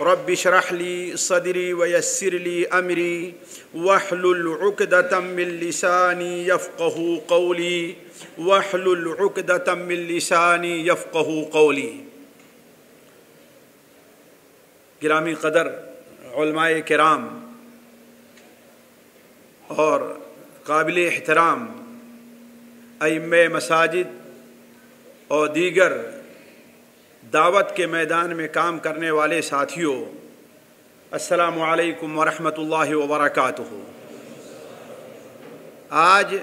रबिशरहली सदरी वयसरली अमरी वहलुलकदतमिलसानी यफ़क़ कौली वहलुलकदतमिलसानी यफ़क़ कौली गिरामी कदर कराम और काबिल एहतराम अम मसाजिद और दीगर दावत के मैदान में काम करने वाले साथियों असलकम वरहमतुल्लाहि वबरकातुहू। आज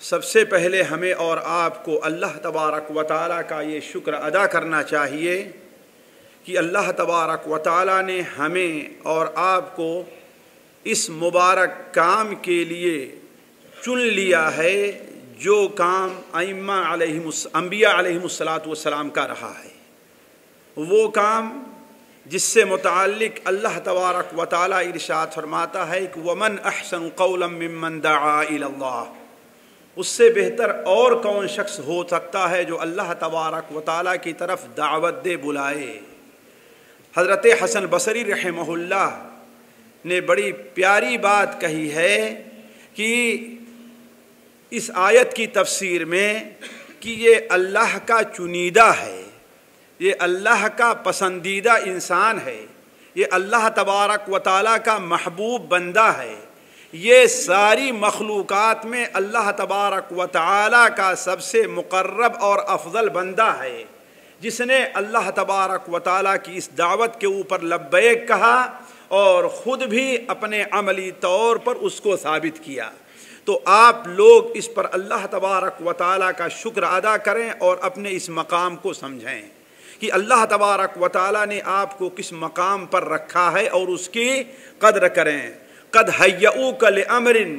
सबसे पहले हमें और आपको अल्लाह तबारक व ताली का ये शुक्र अदा करना चाहिए कि अल्लाह तबारक व ताली ने हमें और आपको इस मुबारक काम के लिए चुन लिया है जो काम अम्मा अम्बिया अलैहिस्सलाम का रहा है, वो काम जिससे मुतक़ अल्लाह तबारक व ताली इरशाद फरमाता है कि वमन अहसन कौलम दाल्ला उससे बेहतर और कौन शख्स हो सकता है जो अल्लाह तबारक व ताली की तरफ़ दावत दे बुलाए? हज़रत हसन बसरी रहमहुल्ला ने बड़ी प्यारी बात कही है कि इस आयत की तफसीर में कि ये अल्लाह का चुनीदा है। ये अल्लाह का पसंदीदा इंसान है। ये अल्लाह तबारक व ताली का महबूब बंदा है। ये सारी मखलूक़ात में अल्लाह तबारक व ताली का सबसे मुकर्रब और अफजल बंदा है। जिसने अल्लाह तबारक व ताली की इस दावत के ऊपर लब्बैक कहा और ख़ुद भी अपने अमली तौर पर उसको साबित किया। तो आप लोग इस पर अल्लाह तबारक व ताली का शुक्र अदा करें और अपने इस मकाम को समझें कि अल्लाह तबारक व ताली ने आपको किस मकाम पर रखा है और उसकी कदर करें। कद हयऊ कल अमरिन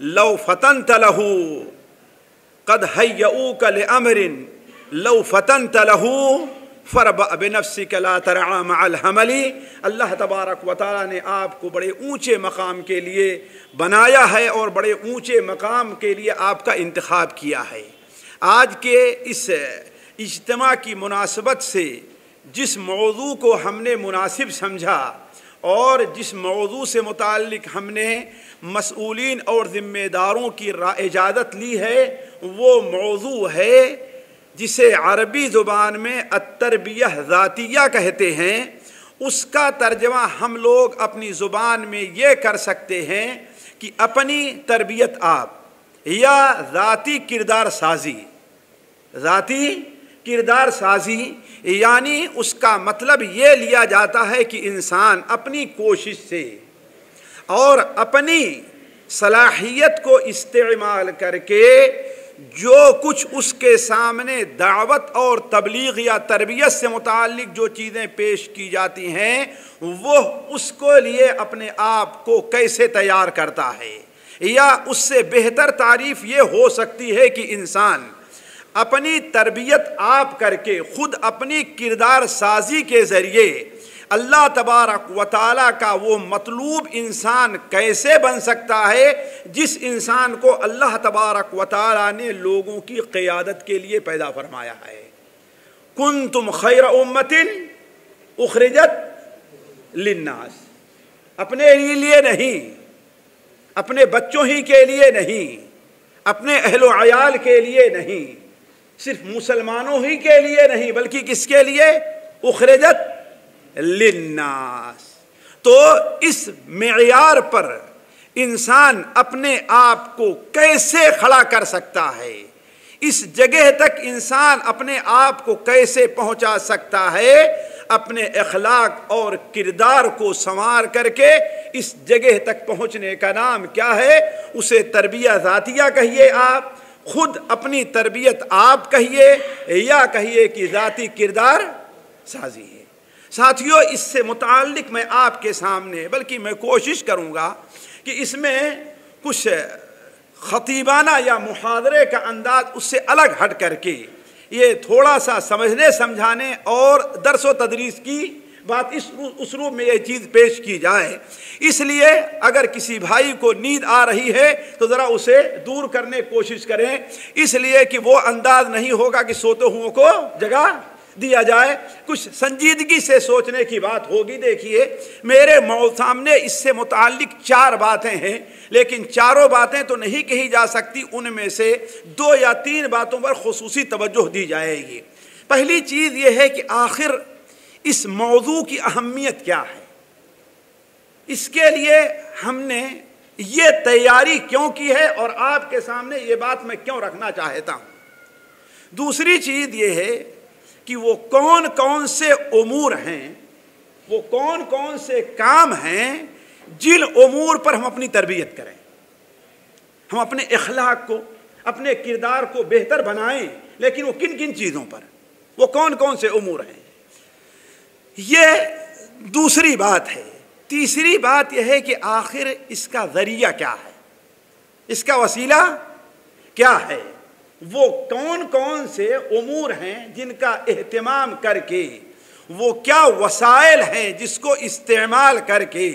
लव फतन तलहू कद हयऊ कल अमरिन लव फतन तलहू फ़रब बेनफसी कला तरामल हमली। अल्लाह तबारक व ताली ने आपको बड़े ऊँचे मकाम के लिए बनाया है और बड़े ऊँचे मकाम के लिए आपका इंतखब किया है। आज के इस इज्तम की मुनासबत से जिस मौजू को हमने मुनासिब समझा और जिस मौजू से मुतक हमने मसूलिन और ज़िम्मेदारों की इजाज़त ली है, वो मौजू है जिसे अरबी ज़ुबान में अतरबिया ज़ातिया कहते हैं, उसका तर्जमा हम लोग अपनी ज़ुबान में ये कर सकते हैं कि अपनी तरबियत आप या ज़ाती किरदार साजी। ज़ाती किरदार साजी यानी उसका मतलब ये लिया जाता है कि इंसान अपनी कोशिश से और अपनी सलाहियत को इस्तेमाल करके जो कुछ उसके सामने दावत और तबलीग या तरबियत से मुतक जो चीज़ें पेश की जाती हैं, वो उसको लिए अपने आप को कैसे तैयार करता है? या उससे बेहतर तारीफ़ ये हो सकती है कि इंसान अपनी तरबियत आप करके, खुद अपनी किरदार साजी के ज़रिए अल्लाह तबारक व का वो मतलूब इंसान कैसे बन सकता है? जिस इंसान को अल्लाह तबारक व ने लोगों की क़ियादत के लिए पैदा फरमाया है। कुन तुम खैर उम्मतिन उखरजत लिन्नास। अपने लिए नहीं, अपने बच्चों ही के लिए नहीं, अपने अहलो आयाल के लिए नहीं, सिर्फ़ मुसलमानों ही के लिए नहीं, बल्कि किसके लिए? उखरजत लिन्नास। तो इस मैार पर इंसान अपने आप को कैसे खड़ा कर सकता है? इस जगह तक इंसान अपने आप को कैसे पहुँचा सकता है? अपने अखलाक और किरदार को संवार करके इस जगह तक पहुँचने का नाम क्या है? उसे तरबिया ज़ातिया कहिए आप, खुद अपनी तरबियत आप कहिए, या कहिए कि ज़ाती किरदार साजी है। साथियों, इससे मुतक मैं आपके सामने, बल्कि मैं कोशिश करूँगा कि इसमें कुछ ख़तीबाना या मुहादरे का अंदाज उससे अलग हट करके ये थोड़ा सा समझने, समझाने और दरस व तदरीस की बात इस उस रूप में ये चीज़ पेश की जाए। इसलिए अगर किसी भाई को नींद आ रही है तो ज़रा उसे दूर करने कोशिश करें। इसलिए कि वो अंदाज नहीं होगा कि सोते हुओं को जगह दिया जाए। कुछ संजीदगी से सोचने की बात होगी, देखिए। मेरे सामने इससे मुतक चार बातें हैं, लेकिन चारों बातें तो नहीं कही जा सकती। उनमें से दो या तीन बातों पर खसूसी तवज्जो दी जाएगी। पहली चीज़ यह है कि आखिर इस मौजू की अहमियत क्या है? इसके लिए हमने ये तैयारी क्यों की है और आपके सामने ये बात मैं क्यों रखना चाहता हूँ? दूसरी चीज़ ये है कि वो कौन कौन से उमूर हैं, वो कौन कौन से काम हैं, जिन उमूर पर हम अपनी तरबियत करें। हम अपने अखलाक को, अपने किरदार को बेहतर बनाएँ, लेकिन वो किन किन चीज़ों पर? वो कौन कौन से उमूर हैं? ये दूसरी बात है। तीसरी बात यह है कि आखिर इसका ज़रिया क्या है? इसका वसीला क्या है? वो कौन कौन से उमूर हैं जिनका अहतमाम करके, वो क्या वसाइल हैं जिसको इस्तेमाल करके,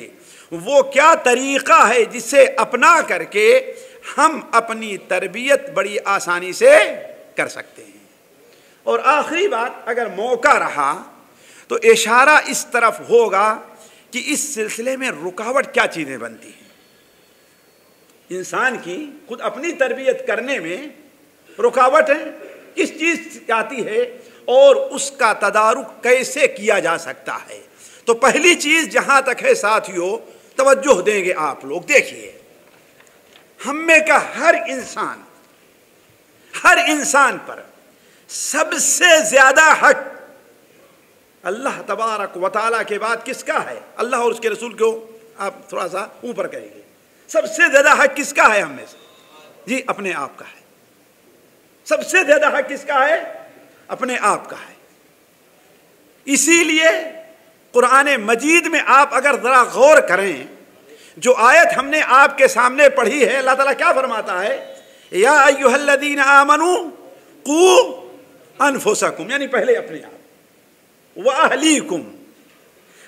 वो क्या तरीक़ा है जिसे अपना करके हम अपनी तरबियत बड़ी आसानी से कर सकते हैं। और आखिरी बात, अगर मौका रहा तो इशारा इस तरफ़ होगा कि इस सिलसिले में रुकावट क्या चीज़ें बनती हैं। इंसान की खुद अपनी तरबियत करने में रुकावट है किस चीज़ आती है और उसका तदारुक कैसे किया जा सकता है। तो पहली चीज़ जहाँ तक है साथियों तवज्जो देंगे आप लोग, देखिए। हम में का हर इंसान हर इंसान पर सबसे ज़्यादा हक अल्लाह तबारक वाली के बाद किसका है? अल्लाह और उसके रसूल को आप थोड़ा सा ऊपर करेंगे। सबसे ज़्यादा हक किसका है हम में से? जी, अपने आप का है। सबसे ज़्यादा हक किसका है? अपने आप का है। इसीलिए कुरान मजीद में आप अगर ज़रा गौर करें, जो आयत हमने आपके सामने पढ़ी है, अल्लाह ताला क्या फरमाता है? या अयुहल्लदीन आमनु कु अनफुसकुम, यानी पहले अपने आप। व अहलीकुम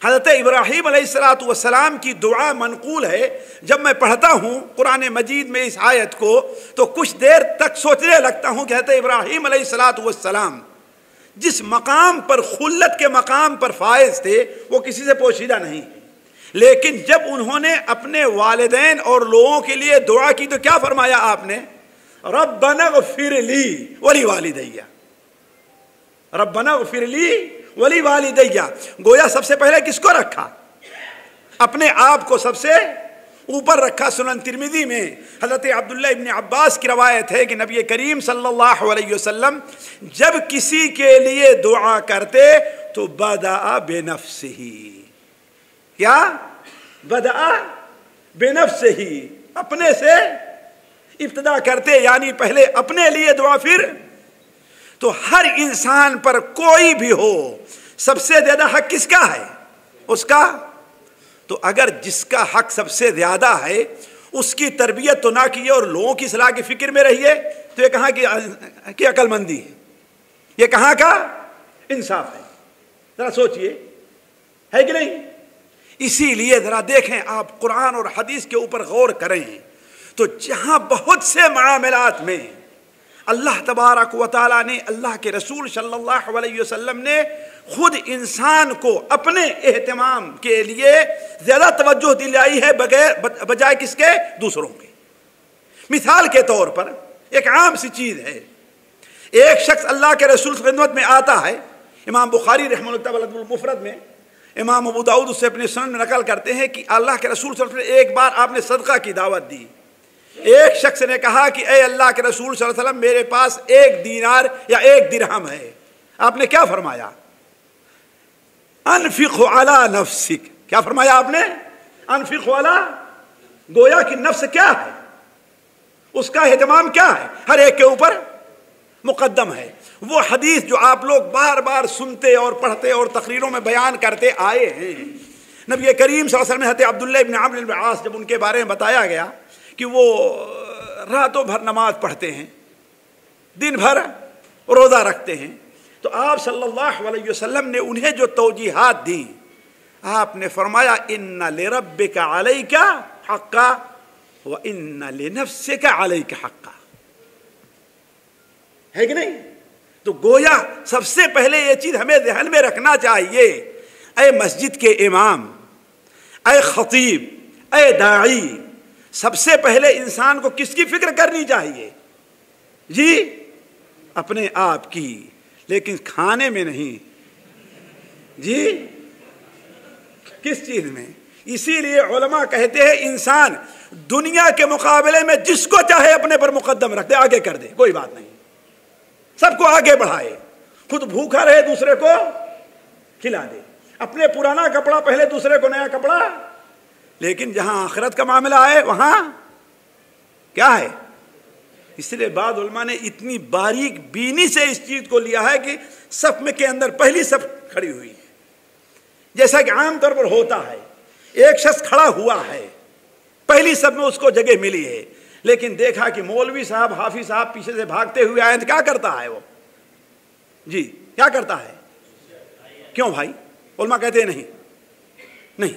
हज़रत इब्राहीम सलाम की दुआ मनकूल है। जब मैं पढ़ता हूँ कुरान मजीद में इस आयत को तो कुछ देर तक सोचने लगता हूँ कि हज़रत इब्राहीम सलाम जिस मकाम पर, खुल्लत के मकाम पर फायज थे, वो किसी से पोशीदा नहीं। लेकिन जब उन्होंने अपने वालदेन और लोगों के लिए दुआ की तो क्या फरमाया आपने? रब बन फिर ली वली वालिदैया। रब बन फिर ली वली वाली दैया गोया सबसे पहले किसको रखा? अपने आप को सबसे ऊपर रखा सुनन तिरमिदी में। हज़रत अब्दुल्ला इब्न अब्बास की रवायत है कि नबी करीम सल्लल्लाहु अलैहि वसल्लम जब किसी के लिए दुआ करते तो बदा बेनफ्स ही क्या बदा बेनफ्स ही अपने से इब्तदा करते, यानी पहले अपने लिए दुआ, फिर तो हर इंसान पर कोई भी हो सबसे ज़्यादा हक किसका है? उसका? तो अगर जिसका हक सबसे ज़्यादा है उसकी तरबियत तो ना की और लोगों की सलाह की फ़िक्र में रहिए तो ये कहाँ की, की अकलमंदी है? ये कहाँ का? इंसाफ है। जरा सोचिए। है कि नहीं? इसीलिए जरा देखें आप कुरान और हदीस के ऊपर गौर करें तो जहाँ बहुत से मामलात में अल्लाह तबारक व ताली ने, अल्लाह के रसूल सल्लल्लाहु अलैहि वसल्लम ने खुद इंसान को अपने एहतमाम के लिए ज़्यादा तवज्जो दिलाई है बगैर बजाय किसके? दूसरों के। मिसाल के तौर पर, एक आम सी चीज़ है। एक शख्स अल्लाह के रसूल खिदमत में आता है, इमाम बुखारी रहमतुल्लाह में, इमाम अबू दाऊद उससे अपने सन में नकल करते हैं कि अल्लाह के रसूल एक बार आपने सदका की दावत दी। एक शख्स ने कहा कि, ए अल्लाह के रसूल वसल्लम, मेरे पास एक दीनार या एक दिरहम है। आपने क्या फरमाया? अनफिक अला नफसिक। क्या फरमाया आपने? अनफिक वाला गोया की नफ्स क्या है? उसका एहतमाम क्या है? हर एक के ऊपर मुकदम है। वो हदीस जो आप लोग बार बार सुनते और पढ़ते और तकरीरों में बयान करते आए हैं। नबी करीम वसल्लम हत अब्दुल्ला इब्न आस जब उनके बारे में बताया गया कि वो रातों भर नमाज़ पढ़ते हैं, दिन भर रोज़ा रखते हैं। तो आप सल्लल्लाहु अलैहि वसल्लम ने उन्हें जो तोजीहात दी, आपने फरमाया इन ले रब का अलई का हक्का व इन ले नफ्स का अलई का हक्का। है कि नहीं? तो गोया सबसे पहले ये चीज़ हमें जहन में रखना चाहिए अय मस्जिद के इमाम अय खतीब अय दाई सबसे पहले इंसान को किसकी फ़िक्र करनी चाहिए? जी, अपने आप की, लेकिन खाने में नहीं। जी, किस चीज़ में? इसीलिए उलमा कहते हैं, इंसान दुनिया के मुकाबले में जिसको चाहे अपने पर मुकदम रख दे, आगे कर दे, कोई बात नहीं। सबको आगे बढ़ाए। खुद भूखा रहे, दूसरे को खिला दे। अपने पुराना कपड़ा पहले दूसरे को, नया कपड़ा लेकिन जहाँ आखिरत का मामला है, वहाँ क्या है? इसलिए बाद उलमा ने इतनी बारीक बीनी से इस चीज़ को लिया है कि सफ में के अंदर पहली सफ खड़ी हुई है। जैसा कि आमतौर पर होता है, एक शख्स खड़ा हुआ है, पहली सब में उसको जगह मिली है, लेकिन देखा कि मौलवी साहब, हाफी साहब पीछे से भागते हुए आए तो क्या करता है वो? जी, क्या करता है? क्यों भाई? उलमा कहते नहीं नहीं।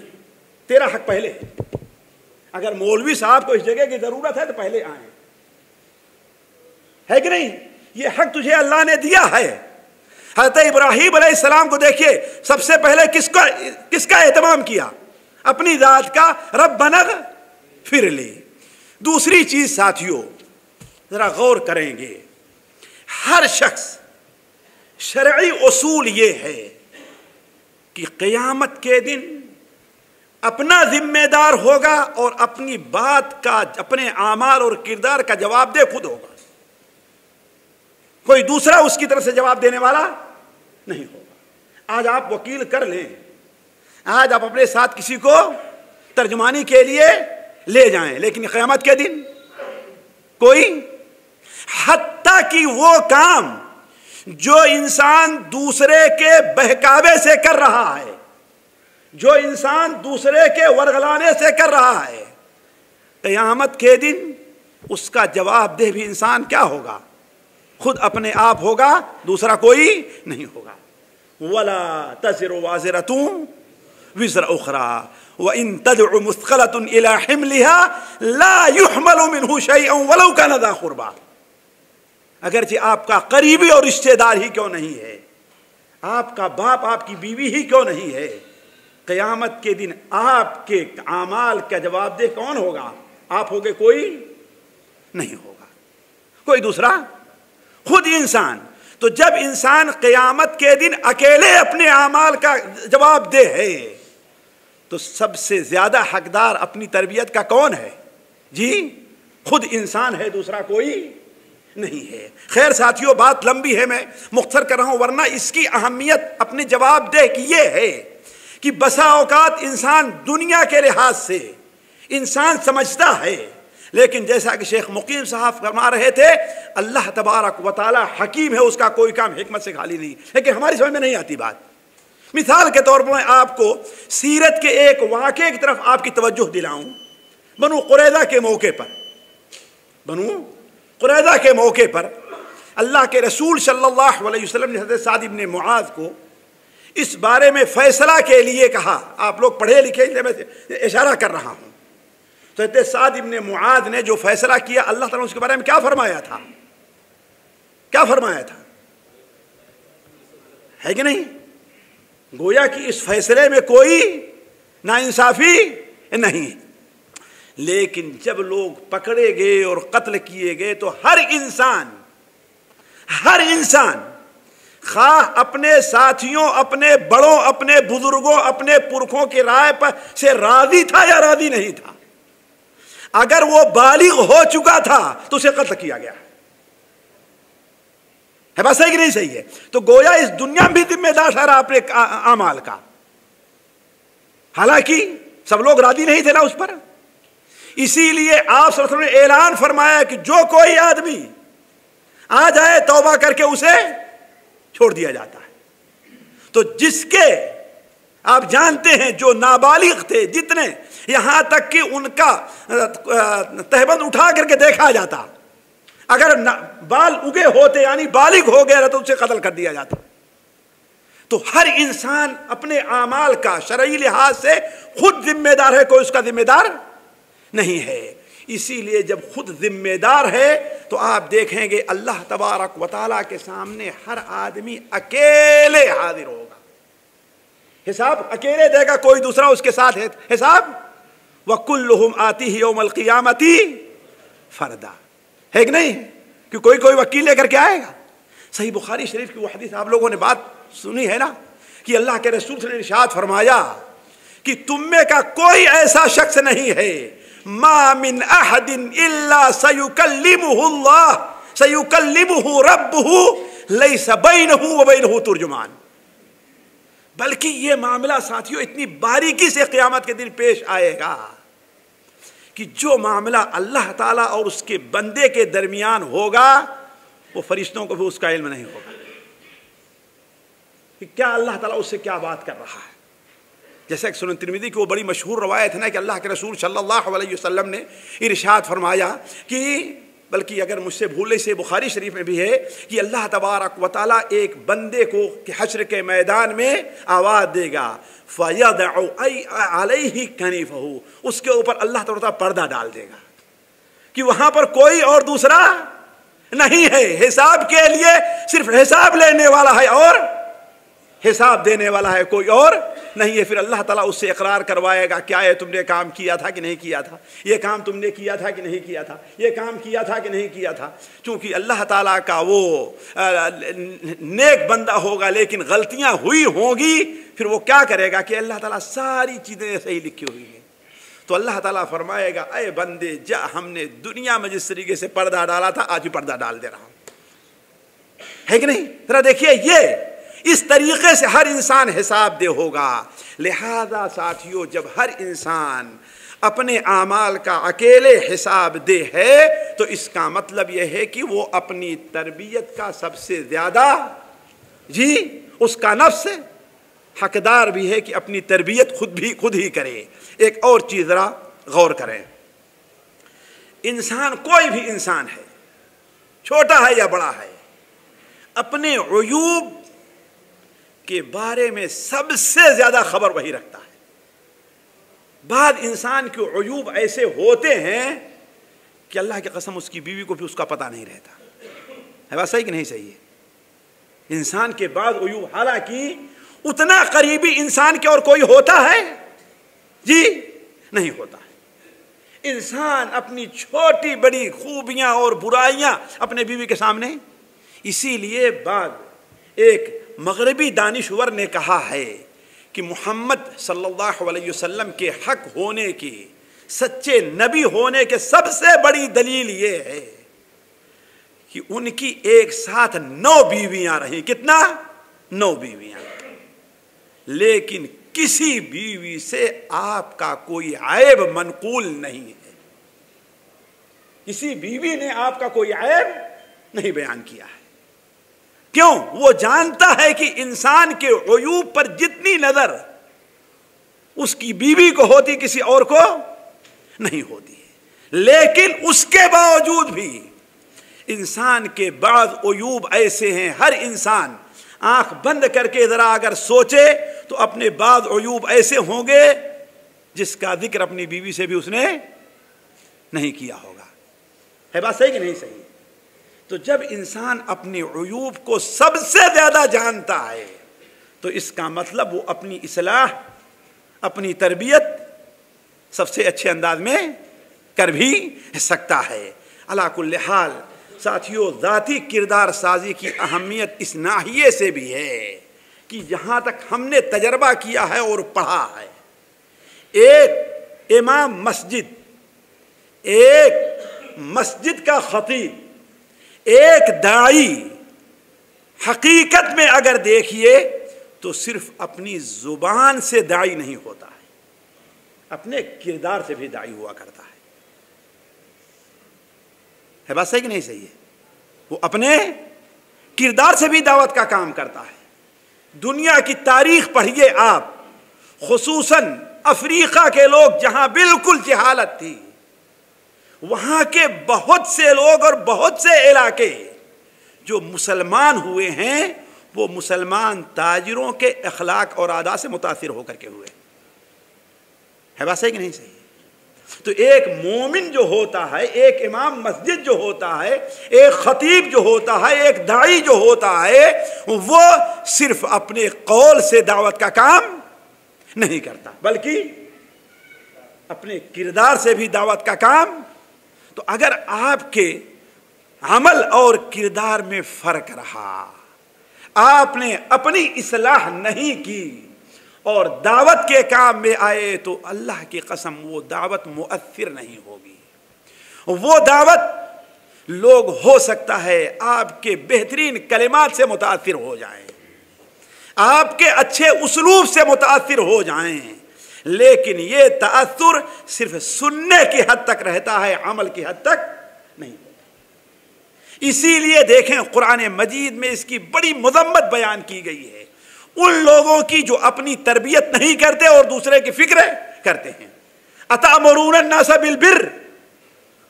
तेरा हक पहले। अगर मौलवी साहब को इस जगह की ज़रूरत है तो पहले आए। है कि नहीं? ये हक तुझे अल्लाह ने दिया है। हज़रत इब्राहिम सलाम को देखिए, सबसे पहले किसका किसका एहतमाम किया? अपनी जात का रब बनग फिर ले दूसरी चीज़ साथियों, जरा गौर करेंगे। हर शख्स, शरई उसूल ये है कि क़यामत के दिन अपना जिम्मेदार होगा और अपनी बात का, अपने आमार और किरदार का जवाब दे, खुद होगा। कोई दूसरा उसकी तरफ़ से जवाब देने वाला नहीं होगा। आज आप वकील कर लें। आज आप अपने साथ किसी को तर्जमानी के लिए ले जाएँ, लेकिन क़यामत के दिन कोई, हत्ता कि वो काम जो इंसान दूसरे के बहकावे से कर रहा है। जो इंसान दूसरे के वरगलाने से कर रहा है, क़यामत के दिन उसका जवाब दे भी इंसान क्या होगा? खुद अपने आप होगा, दूसरा कोई नहीं होगा। वला तजर वाजरतू विजर उखरा, व इन दा खुरबा। अगरचे आपका करीबी और रिश्तेदार ही क्यों नहीं है? आपका बाप आपकी बीवी ही क्यों नहीं है? कयामत के दिन आपके आमाल का जवाब दे कौन होगा? आप होगे कोई? नहीं होगा। कोई दूसरा? खुद इंसान। तो जब इंसान क़यामत के दिन अकेले अपने अमाल का जवाब दे है तो सबसे ज़्यादा हकदार अपनी तरबियत का कौन है? जी, खुद इंसान है, दूसरा कोई नहीं है। खैर साथियों, बात लंबी है, मैं मुख्तर कर रहा हूँ, वरना इसकी अहमियत अपने जवाब दे कि ये है कि बसा औकात इंसान दुनिया के लिहाज से, इंसान समझता है। लेकिन जैसा कि शेख मुकीम साहब फरमा रहे थे, अल्लाह तबारक व ताली हकीम है, उसका कोई काम हिकमत से खाली नहीं। लेकिन हमारी समझ में नहीं आती बात। मिसाल के तौर पर मैं आपको सीरत के एक वाक़े की तरफ़ आपकी तवज्जो दिलाऊं। बनु कुरैदा के मौके पर। बनु कुरैदा के मौके पर अल्लाह के रसूल सल्लल्लाहु अलैहि वसल्लम ने हज़रत साद इब्न मुआज को इस बारे में फैसला के लिए कहा। आप लोग पढ़े लिखे मैं इशारा कर रहा हूँ। तो हज़रत साद इब्न मुआज ने जो फैसला किया, अल्लाह ताला उसके बारे में क्या फरमाया था? क्या फरमाया था? है कि नहीं? गोया कि इस फैसले में कोई नाइंसाफी नहीं लेकिन जब लोग पकड़े गए और कत्ल किए गए तो हर इंसान हर इंसान खा अपने साथियों, अपने बड़ों, अपने बुज़ुर्गों, अपने पुरखों की राय पर से राज़ी था या राज़ी नहीं था? अगर वो बालिग हो चुका था तो उसे कत्ल किया गया। है बात सही कि नहीं सही है? तो गोया इस दुनिया में भी जिम्मेदार ठहरा अपने अमाल का। हालाँकि, सब लोग राज़ी नहीं थे ना उस पर। इसीलिए आप ने ऐलान फरमाया कि जो कोई आदमी आ जाए तौबा करके उसे छोड़ दिया जाता है। तो जिसके, आप जानते हैं जो नाबालिग थे, जितने यहाँ तक कि उनका तहबंद उठा करके देखा जाता। अगर बाल उगे होते, यानी बालिग हो गया तो उसे कत्ल कर दिया जाता। तो हर इंसान अपने अमाल का, शरई लिहाज से खुद जिम्मेदार है, कोई उसका जिम्मेदार नहीं है। इसीलिए जब खुद जिम्मेदार है तो आप देखेंगे अल्लाह तबारक वाली के सामने हर आदमी अकेले हाजिर होगा। हिसाब अकेले देगा, कोई दूसरा उसके साथ है। हिसाब वकुल्लुहुम आती ही क़ियामती फरदा। है कि नहीं? कि कोई कोई वकील लेकर के आएगा। सही बुखारी शरीफ की वो हदीस आप लोगों ने बात सुनी है ना, कि अल्लाह के रसूल ने इरशाद फरमाया कि तुम में का कोई ऐसा शख्स नहीं है मामिन अहदिन इल्ला सयुकल्लिमुहुल्लाह सयुकल्लिमुहु रब्बुहु लैसा बैनहु व बैनहु तुर्जुमान बल्कि ये मामला साथियों इतनी बारीकी से क़यामत के दिन पेश आएगा कि जो मामला अल्लाह ताला और उसके बंदे के दरमियान होगा, वो फरिश्तों को भी उसका इल्म नहीं होगा। कि क्या अल्लाह ताला उससे क्या बात कर रहा है? जैसे कि सुन की वो बड़ी मशहूर रवायत है ना कि अल्लाह के रसूल सल्लल्लाहु अलैहि वसल्लम ने इरशाद फरमाया कि बल्कि अगर मुझसे भूले से बुखारी शरीफ में भी है कि अल्लाह तबारक व ताली एक बंदे को कि हशर के मैदान में आवाज़ देगा। फ़ैद ही कनीफ हो उसके ऊपर अल्लाह तबारा पर्दा डाल देगा। कि वहाँ पर कोई और दूसरा नहीं है। हिसाब के लिए सिर्फ़ हिसाब लेने वाला है और हिसाब देने वाला है कोई और नहीं है, फिर अल्लाह ताला उससे इकरार करवाएगा, क्या है तुमने काम किया था कि नहीं किया था? ये काम तुमने किया था कि नहीं किया था? ये काम किया था कि नहीं किया था? क्योंकि अल्लाह ताला का वो नेक बंदा होगा, लेकिन गलतियाँ हुई होंगी, फिर वो क्या करेगा कि अल्लाह ताला सारी चीज़ें सही लिखी हुई हैं। तो अल्लाह ताला फरमाएगा अय बंदे, जा, हमने दुनिया में जिस तरीके से पर्दा डाला था, आज भी पर्दा डाल दे रहा हूँ। है कि नहीं? जरा देखिए ये इस तरीके से हर इंसान हिसाब दे होगा। लिहाजा साथियों, जब हर इंसान अपने आमाल का अकेले हिसाब दे है तो इसका मतलब यह है कि वो अपनी तरबियत का सबसे ज़्यादा जी, उसका नफ्स हकदार भी है कि अपनी तरबियत खुद भी, खुद ही करे। एक और चीज़ ज़रा गौर करें। इंसान कोई भी इंसान है, छोटा है या बड़ा है, अपने अयूब के बारे में सबसे ज़्यादा खबर वही रखता है। बाद इंसान के अयूब ऐसे होते हैं कि अल्लाह की कसम उसकी बीवी को भी उसका पता नहीं रहता। है बात सही कि नहीं सही है? इंसान के बाद अयूब हालाँकि उतना करीबी इंसान के और कोई होता है? जी, नहीं होता है। इंसान अपनी छोटी बड़ी खूबियाँ और बुराइयाँ अपने बीवी के सामने, इसीलिए बाद एक मगरबी दानिशवर ने कहा है कि मोहम्मद सल्लल्लाहु अलैहि वसल्लम के हक होने की, सच्चे नबी होने के सबसे बड़ी दलील ये है कि उनकी एक साथ नौ बीवियाँ रही। कितना? नौ बीवियाँ। लेकिन किसी बीवी से आपका कोई आयब मनकूल नहीं है। किसी बीवी ने आपका कोई ऐब नहीं बयान किया है। क्यों? वो जानता है कि इंसान के अयूब पर जितनी नज़र उसकी बीवी को होती, किसी और को नहीं होती लेकिन उसके बावजूद भी इंसान के बाद अयूब ऐसे हैं। हर इंसान आँख बंद करके जरा अगर सोचे तो अपने बाद अयूब ऐसे होंगे जिसका ज़िक्र अपनी बीवी से भी उसने नहीं किया होगा। है बात सही कि नहीं सही? तो जब इंसान अपने अयूब को सबसे ज़्यादा जानता है तो इसका मतलब वो अपनी इसलाह, अपनी तरबियत सबसे अच्छे अंदाज में कर भी सकता है। अलाकुल्ल हाल, साथियों, ज़ाती किरदार साजी की अहमियत इस नाहिए से भी है कि जहाँ तक हमने तजर्बा किया है और पढ़ा है, एक इमाम मस्जिद, एक मस्जिद का खतीब एक दाई हकीकत में अगर देखिए तो सिर्फ़ अपनी ज़ुबान से दाई नहीं होता है। अपने किरदार से भी दाई हुआ करता है। है बात सही कि नहीं सही है? वो अपने किरदार से भी दावत का काम करता है। दुनिया की तारीख पढ़िए आप, खसूसन अफ्रीका के लोग जहाँ बिल्कुल जहालत थी। वहाँ के बहुत से लोग और बहुत से इलाके जो मुसलमान हुए हैं, वो मुसलमान ताजरों के अखलाक और आदा से मुतासर होकर के हुए। है बात सही कि नहीं सही? तो एक मोमिन जो होता है, एक इमाम मस्जिद जो होता है, एक खतीब जो होता है, एक दाई जो होता है, वो सिर्फ़ अपने कौल से दावत का काम नहीं करता, बल्कि अपने किरदार से भी दावत का काम तो अगर आपके अमल और किरदार में फ़र्क रहा, आपने अपनी इसलाह नहीं की और दावत के काम में आए तो अल्लाह की कसम वो दावत मुअसर नहीं होगी। वो दावत लोग हो सकता है आपके बेहतरीन कलिमात से मुतासर हो जाएँ, आपके अच्छे उसलूब से मुतासर हो जाएँ। लेकिन ये तअसुर सिर्फ़ सुनने की हद तक रहता है, अमल की हद तक नहीं। इसीलिए देखें, कुरान मजीद में इसकी बड़ी मजम्मत बयान की गई है। उन लोगों की जो अपनी तरबियत नहीं करते और दूसरे की फ़िक्र करते हैं। अता मरून नासा बिल बिर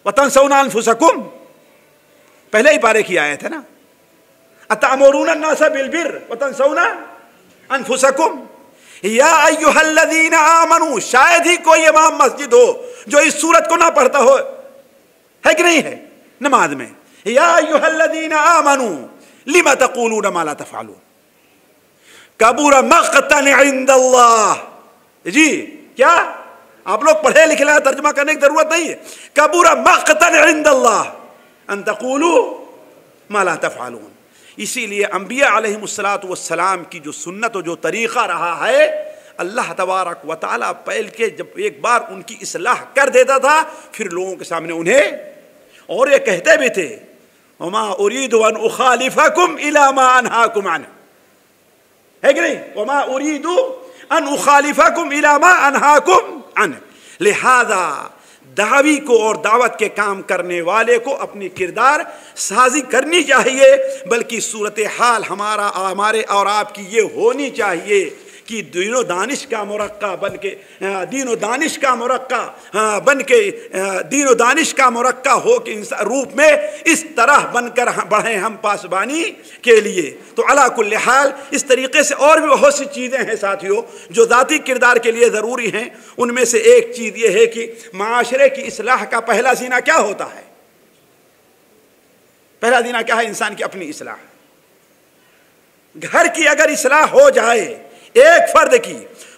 वतन सौना फुसकुम पहले ही पारे की आयत है ना? अता मरून नासा बिल बिर वतन सौना अनफुसकुम। या शायद ही कोई इमाम मस्जिद हो जो इस सूरत को ना पढ़ता हो। है कि नहीं है? नमाज़ में। या अयुहल्लदीन लिमा तकूलून मा ला तफअलून कबूर जी, क्या? आप लोग पढ़े लिखे हैं तर्जमा करने की ज़रूरत नहीं है। कबूर मकतन अंतकूलू माला तफ़ालून। इसीलिए अम्बिया सलाम की जो सुन्नत और जो तरीक़ा रहा है, अल्लाह तबारक व ताली पहल के जब एक बार उनकी इसलाह कर देता था, फिर लोगों के सामने उन्हें और ये कहते भी थे उमा उरीद वन उखालिफकुम इलामा अनहाकुम अन है कि नहीं? वमा उरीदू अन उखालिफकुम इलामा अनहाकुम अन लिहाजा दावी को और दावत के काम करने वाले को अपनी किरदार साजी करनी चाहिए, बल्कि सूरत हाल हमारा, हमारे और आपकी ये होनी चाहिए। कि दीनो दानिश का मरक्का बन के दीनो दानिश का मरक्का बन के दीनो दानिश का मरक्का हो के रूप में इस तरह बनकर बढ़े हम पासबानी के लिए। तो अलाकुल्ल हाल इस तरीके से और भी बहुत सी चीज़ें हैं साथियों, जो ज़ाती किरदार के लिए ज़रूरी हैं। उनमें से एक चीज़ ये है कि माशरे की असलाह का पहला सीना क्या होता है? पहला दीना क्या है? इंसान की अपनी इसलाह। घर की अगर इसलाह हो जाए एक फर्द की,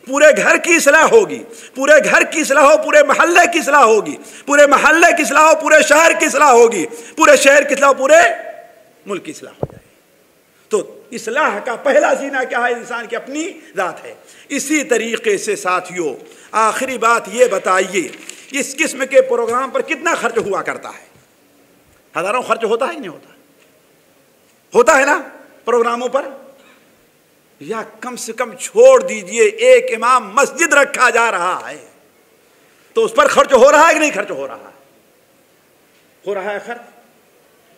पूरे घर की सलाह होगी, पूरे घर की सलाह हो, पूरे मोहल्ले की सलाह होगी, पूरे मोहल्ले की सलाह हो, पूरे शहर की सलाह होगी, पूरे शहर की सलाह पूरे मुल्क की सलाह हो जाएगी। तो इसलाह का पहला जीना क्या है? इंसान की अपनी जात है। इसी तरीके से साथियों, आखिरी बात ये बताइए, इस किस्म के प्रोग्राम पर कितना खर्च हुआ करता है? हज़ारों खर्च होता है नहीं होता? होता है ना प्रोग्रामों पर? या कम से कम छोड़ दीजिए, एक इमाम मस्जिद रखा जा रहा है। तो उस पर खर्च हो रहा है कि नहीं खर्च हो रहा है? हो रहा है खर्च।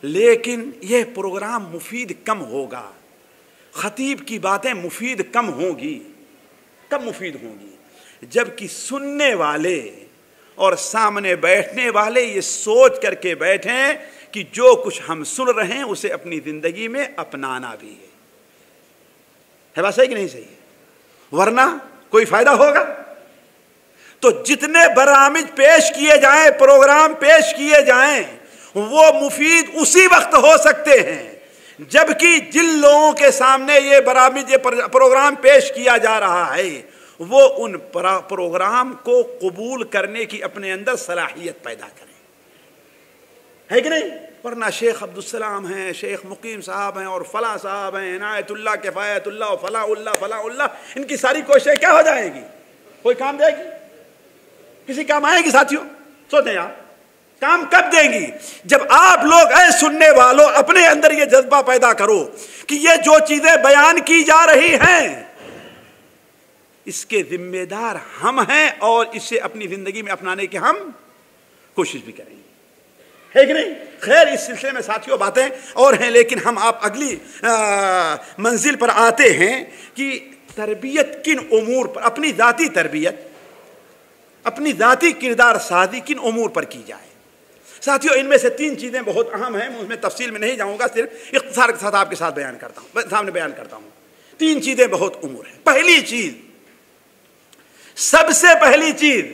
लेकिन यह प्रोग्राम मुफीद कम होगा। खतीब की बातें मुफीद कम होंगी, कम मुफीद होंगी। जबकि सुनने वाले और सामने बैठने वाले ये सोच करके बैठें कि जो कुछ हम सुन रहे हैं, उसे अपनी ज़िंदगी में अपनाना भी है। है बात सही कि नहीं सही? वरना कोई फ़ायदा होगा? तो जितने बरामज पेश किए जाएँ, प्रोग्राम पेश किए जाएँ, वो मुफीद उसी वक्त हो सकते हैं, जबकि जिन लोगों के सामने ये बरामज, ये प्रोग्राम पेश किया जा रहा है, वो उन प्रोग्राम को कबूल करने की अपने अंदर सलाहियत पैदा करें। है कि नहीं? वरना शेख अब्दुलसलाम हैं, शेख मुकीम साहब हैं और फला साहब हैं इनायतुल्ला किफ़ायतुल्ला फला उल्ला फला उल्ला इनकी सारी कोशिशें क्या हो जाएगी? कोई काम देगी? किसी काम आएगी साथियों? सोचें आप, काम कब देंगी? जब आप लोग ऐ सुनने वालों अपने अंदर ये जज्बा पैदा करो कि ये जो चीज़ें बयान की जा रही हैं, इसके जिम्मेदार हम हैं और इसे अपनी ज़िंदगी में अपनाने की हम कोशिश भी करेंगे। है कि नहीं? खैर, इस सिलसिले में साथियों बातें और हैं, लेकिन हम आप अगली मंजिल पर आते हैं कि तरबियत किन उमूर पर, अपनी ज़ाती तरबियत, अपनी ज़ाती किरदार साजी किन उमूर पर की जाए। साथियों, इनमें से तीन चीज़ें बहुत अहम हैं, मैं उसमें तफसील में नहीं जाऊँगा, सिर्फ़ इख्तार के साथ आपके साथ बयान करता हूँ सामने बयान करता हूँ। तीन चीज़ें बहुत उमूर हैं। पहली चीज़, सबसे पहली चीज़,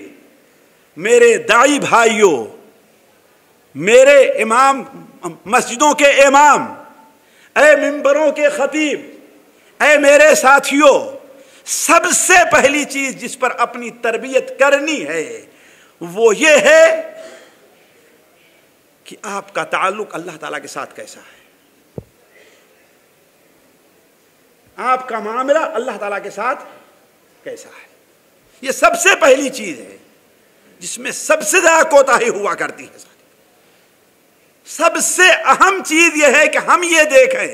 मेरे दाई भाइयों मेरे इमाम, मस्जिदों के इमाम ए मिंबरों के खतीब ए मेरे साथियों, सबसे पहली चीज़ जिस पर अपनी तरबियत करनी है, वो ये है कि आपका ताल्लुक अल्लाह ताला के साथ कैसा है। आपका मामला अल्लाह ताला के साथ कैसा है। ये सबसे पहली चीज़ है जिसमें सबसे ज़्यादा कोताही हुआ करती है। सबसे अहम चीज़ यह है कि हम ये देखें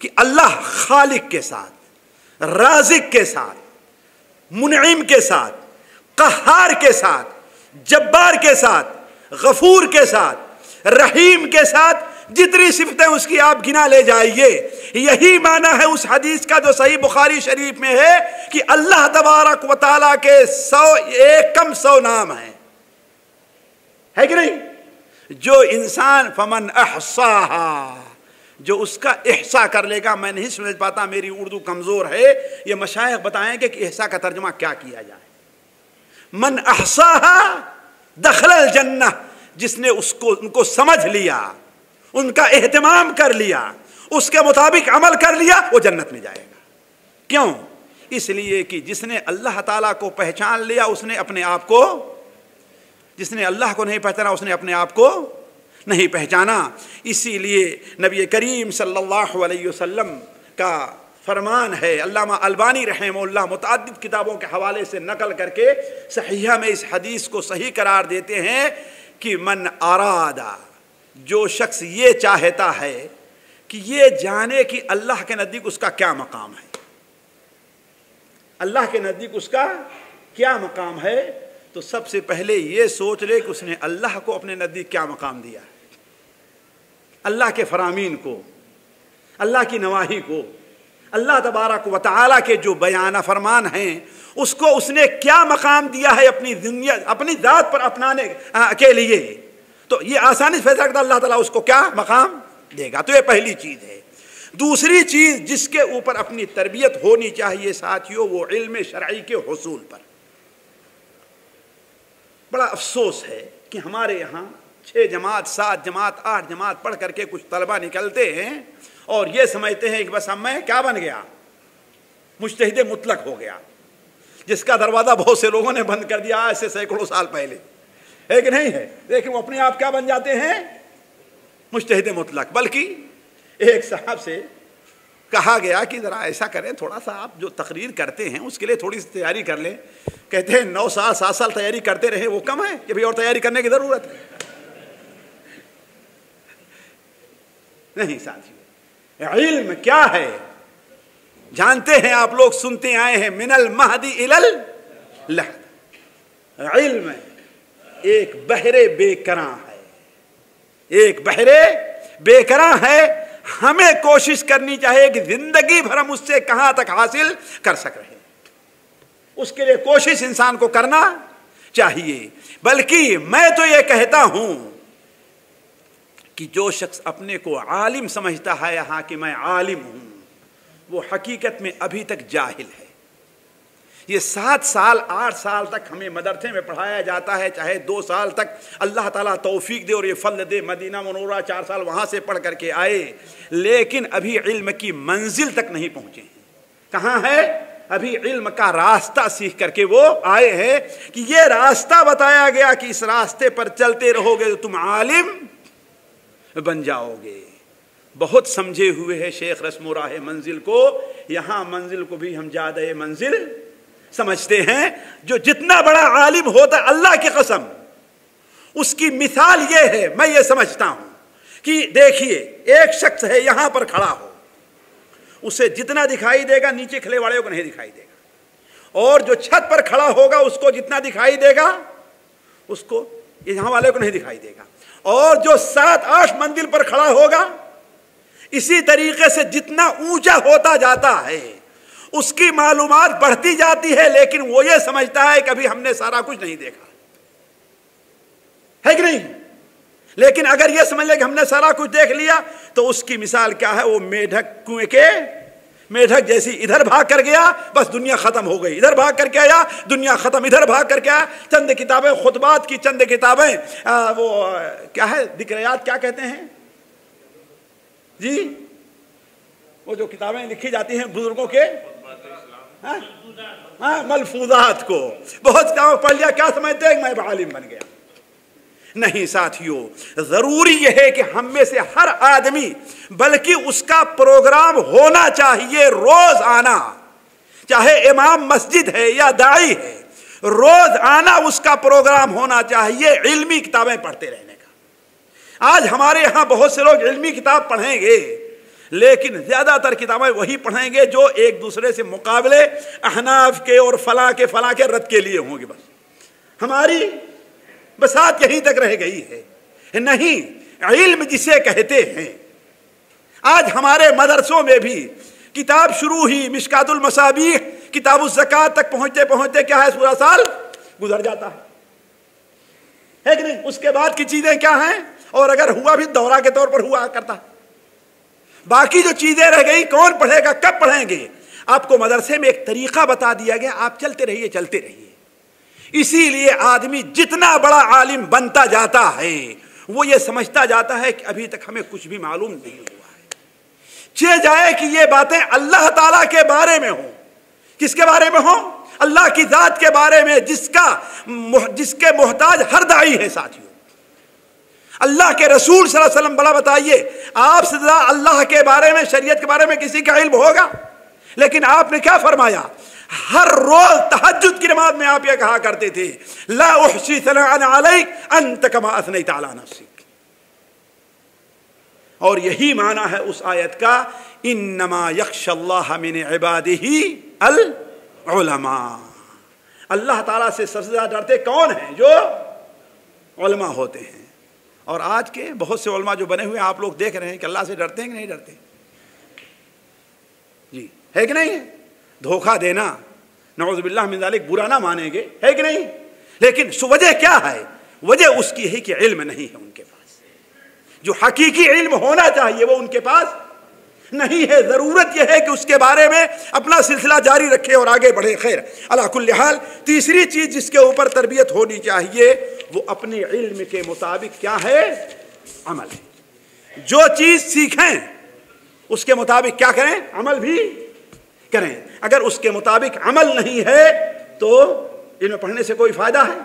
कि अल्लाह खालिक के साथ, राजिक के साथ मुनइम के साथ, कहार के साथ, जब्बार के साथ, गफूर के साथ, रहीम के साथ जितनी सिफतें उसकी आप गिना ले जाइए। यही माना है उस हदीस का जो सही बुखारी शरीफ में है कि अल्लाह तबारक वाली के सौ, एक कम सौ नाम है। है कि नहीं? जो इंसान, फमन अहसा जो उसका एहसा कर लेगा, मैं नहीं समझ पाता, मेरी उर्दू कमज़ोर है। ये मशाइ बताएँगे कि एहसा का तर्जमा क्या किया जाए? मन अहसा दखल जन्ना जिसने उसको, उनको समझ लिया, उनका एहतमाम कर लिया, उसके मुताबिक अमल कर लिया, वो जन्नत में जाएगा। क्यों? इसलिए कि जिसने अल्लाह ताला को पहचान लिया, उसने अपने आप को जिसने अल्लाह को नहीं पहचाना, उसने अपने आप को नहीं पहचाना। इसीलिए नबी करीम सल्लल्लाहु अलैहि वसल्लम का फरमान है, अल्लामा अलबानी रहमल्ला मुतद किताबों के हवाले से नकल करके सहिया में इस हदीस को सही करार देते हैं कि मन आरादा, जो शख्स ये चाहता है कि ये जाने कि अल्लाह के नज़दीक उसका क्या मकाम है। अल्लाह के नज़दीक उसका क्या मकाम है? तो सबसे पहले ये सोच ले कि उसने अल्लाह को अपने नज़दीक क्या मकाम दिया अल्लाह के फरामीन को, अल्लाह की नवाही को, अल्लाह तबारक व के जो बयाना फरमान हैं, उसको उसने क्या मकाम दिया है अपनी दुनिया, अपनी ज़ात पर अपनाने के लिए? तो ये आसानी से फैसला करता अल्लाह ताला उसको क्या मकाम देगा? तो ये पहली चीज़ है। दूसरी चीज़ जिसके ऊपर अपनी तरबियत होनी चाहिए साथियों, वो इल्म शराई के हसूल पर। बड़ा अफसोस है कि हमारे यहाँ छः जमात, सात जमात, आठ जमात पढ़ करके कुछ तलबा निकलते हैं और ये समझते हैं कि बस अब मैं क्या बन गया? मुश्तहिद मुतलक हो गया। जिसका दरवाज़ा बहुत से लोगों ने बंद कर दिया आज से सैकड़ों साल पहले। है कि नहीं है? लेकिन वो अपने आप क्या बन जाते हैं? मुश्तहिद मुतलक। बल्कि एक साहब से कहा गया कि ज़रा ऐसा करें, थोड़ा सा आप जो तकरीर करते हैं, उसके लिए थोड़ी सी तैयारी कर लें। कहते हैं, नौ साल, सात साल तैयारी करते रहे, वो कम है कि और तैयारी करने की ज़रूरत है? नहीं साथियों, इल्म क्या है? जानते हैं आप लोग, सुनते आए हैं, मिनल महदी इलल इल्म एक बहरे बेकरा है। एक बहरे बेकरा है, हमें कोशिश करनी चाहिए कि ज़िंदगी भर हम उससे कहाँ तक हासिल कर सक रहे उसके लिए कोशिश इंसान को करना चाहिए। बल्कि मैं तो यह कहता हूँ कि जो शख्स अपने को आलिम समझता है यहाँ कि मैं आलिम हूँ, वो हकीकत में अभी तक जाहिल है। ये सात साल, आठ साल तक हमें मदरसे में पढ़ाया जाता है, चाहे दो साल तक अल्लाह ताला तौफीक दे और ये फल दे, मदीना मनोरा चार साल वहाँ से पढ़ करके आए, लेकिन अभी इल्म की मंजिल तक नहीं पहुँचे हैं। कहाँ है? अभी इल्म का रास्ता सीख करके वो आए हैं कि ये रास्ता बताया गया कि इस रास्ते पर चलते रहोगे तो तुम आलिम बन जाओगे। बहुत समझे हुए है शेख रस्म राह मंजिल को। यहाँ मंजिल को भी हम ज़्यादा मंजिल समझते हैं। जो जितना बड़ा आलिम होता है, अल्लाह की कसम, उसकी मिसाल ये है, मैं ये समझता हूँ कि देखिए, एक शख्स है, यहाँ पर खड़ा हो। उसे जितना दिखाई देगा, नीचे खड़े वाले को नहीं दिखाई देगा। और जो छत पर खड़ा होगा, उसको जितना दिखाई देगा, उसको यहाँ वाले को नहीं दिखाई देगा। और जो सात आठ मंदिर पर खड़ा होगा, इसी तरीके से जितना ऊँचा होता जाता है, उसकी मालूम बढ़ती जाती है, लेकिन वो ये समझता है कि अभी हमने सारा कुछ नहीं देखा। है कि नहीं? लेकिन अगर ये समझ ले कि हमने सारा कुछ देख लिया तो उसकी मिसाल क्या है? वो मेढक कुएँ के मेढक जैसी इधर भाग कर गया बस दुनिया खत्म हो गई। इधर भाग करके आया दुनिया खत्म। इधर भाग करके आया चंद किताबें खुतबात की चंद किताबें। वो क्या है? दिक्रियात क्या कहते हैं? जी? वो जो किताबें लिखी जाती हैं बुज़ुर्गों के? हाँ, हाँ मलफूजात को। बहुत काम पढ़ लिया क्या समझते हैं? मैं आलिम बन गया। नहीं साथियों, ज़रूरी यह है कि हम में से हर आदमी, बल्कि उसका प्रोग्राम होना चाहिए, रोज आना। चाहे इमाम मस्जिद है या दाई है, रोज आना उसका प्रोग्राम होना चाहिए इल्मी किताबें पढ़ते रहने का। आज हमारे यहाँ बहुत से लोग इल्मी किताब पढ़ेंगे, लेकिन ज़्यादातर किताबें वही पढ़ेंगे जो एक दूसरे से मुकाबले अहनाफ के और फला के फला के रद्द के लिए होंगे बस। हमारी बसात यहीं तक रह गई है। नहीं, इल्म जिसे कहते हैं। आज हमारे मदरसों में भी किताब शुरू ही मिशकातुल मसाबी किताब जक़ात तक पहुँचते पहुँचते क्या है? पूरा साल गुजर जाता है। है कि नहीं? उसके बाद की चीज़ें क्या हैं? और अगर हुआ भी, दौरा के तौर पर हुआ करता। बाकी जो चीज़ें रह गई, कौन पढ़ेगा, कब पढ़ेंगे? आपको मदरसे में एक तरीका बता दिया गया, आप चलते रहिए चलते रहिए। इसीलिए आदमी जितना बड़ा आलिम बनता जाता है, वो ये समझता जाता है कि अभी तक हमें कुछ भी मालूम नहीं हुआ है। चे जाए कि ये बातें अल्लाह ताला के बारे में हो। किसके बारे में हो? अल्लाह की जात के बारे में, जिसका जिसके मोहताज हर दाई है साथियों। अल्लाह के रसूल वसल्लम बड़ा बताइए आप सदा अल्लाह के बारे में, शरीयत के बारे में किसी का इल्म होगा? लेकिन आपने क्या फरमाया? हर रोज तहजद नमाज़ में आप ये कहा करते थे और यही माना है उस आयत का इन नमा यक्षल्लामिन इबाद ही अलमा अल्लाह ताला से सबसे ज़्यादा डरते कौन है जो उलमा होते हैं? और आज के बहुत से उलमा जो बने हुए आप लोग देख रहे हैं कि अल्लाह से डरते हैं कि नहीं डरते? जी, है कि नहीं? धोखा देना नवजबिल्ला मिजालिक बुरा ना मानेंगे, है कि नहीं? लेकिन वजह क्या है? वजह उसकी है कि इल्म नहीं है उनके पास। जो हकीकी इल्म होना चाहिए वो उनके पास नहीं है। ज़रूरत यह है कि उसके बारे में अपना सिलसिला जारी रखे और आगे बढ़े। खैर अलाकुल्हाल तीसरी चीज़ जिसके ऊपर तरबियत होनी चाहिए, वो अपने इल्म के मुताबिक क्या है? अमल है। जो चीज़ सीखें, उसके मुताबिक क्या करें? अमल भी करें। अगर उसके मुताबिक अमल नहीं है तो इनमें पढ़ने से कोई फ़ायदा है?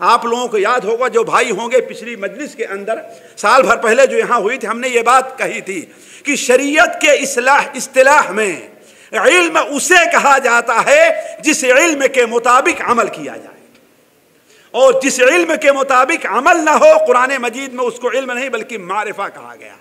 आप लोगों को याद होगा, जो भाई होंगे पिछली मजलिस के अंदर, साल भर पहले जो यहाँ हुई थी, हमने ये बात कही थी कि शरीयत के इसलाह, इस्तेलाह में इल्म उसे कहा जाता है, जिस इल्म के मुताबिक अमल किया जाए। और जिस इल्म के मुताबिक अमल ना हो, कुरान मजीद में उसको इल्म नहीं, बल्कि मारिफा कहा गया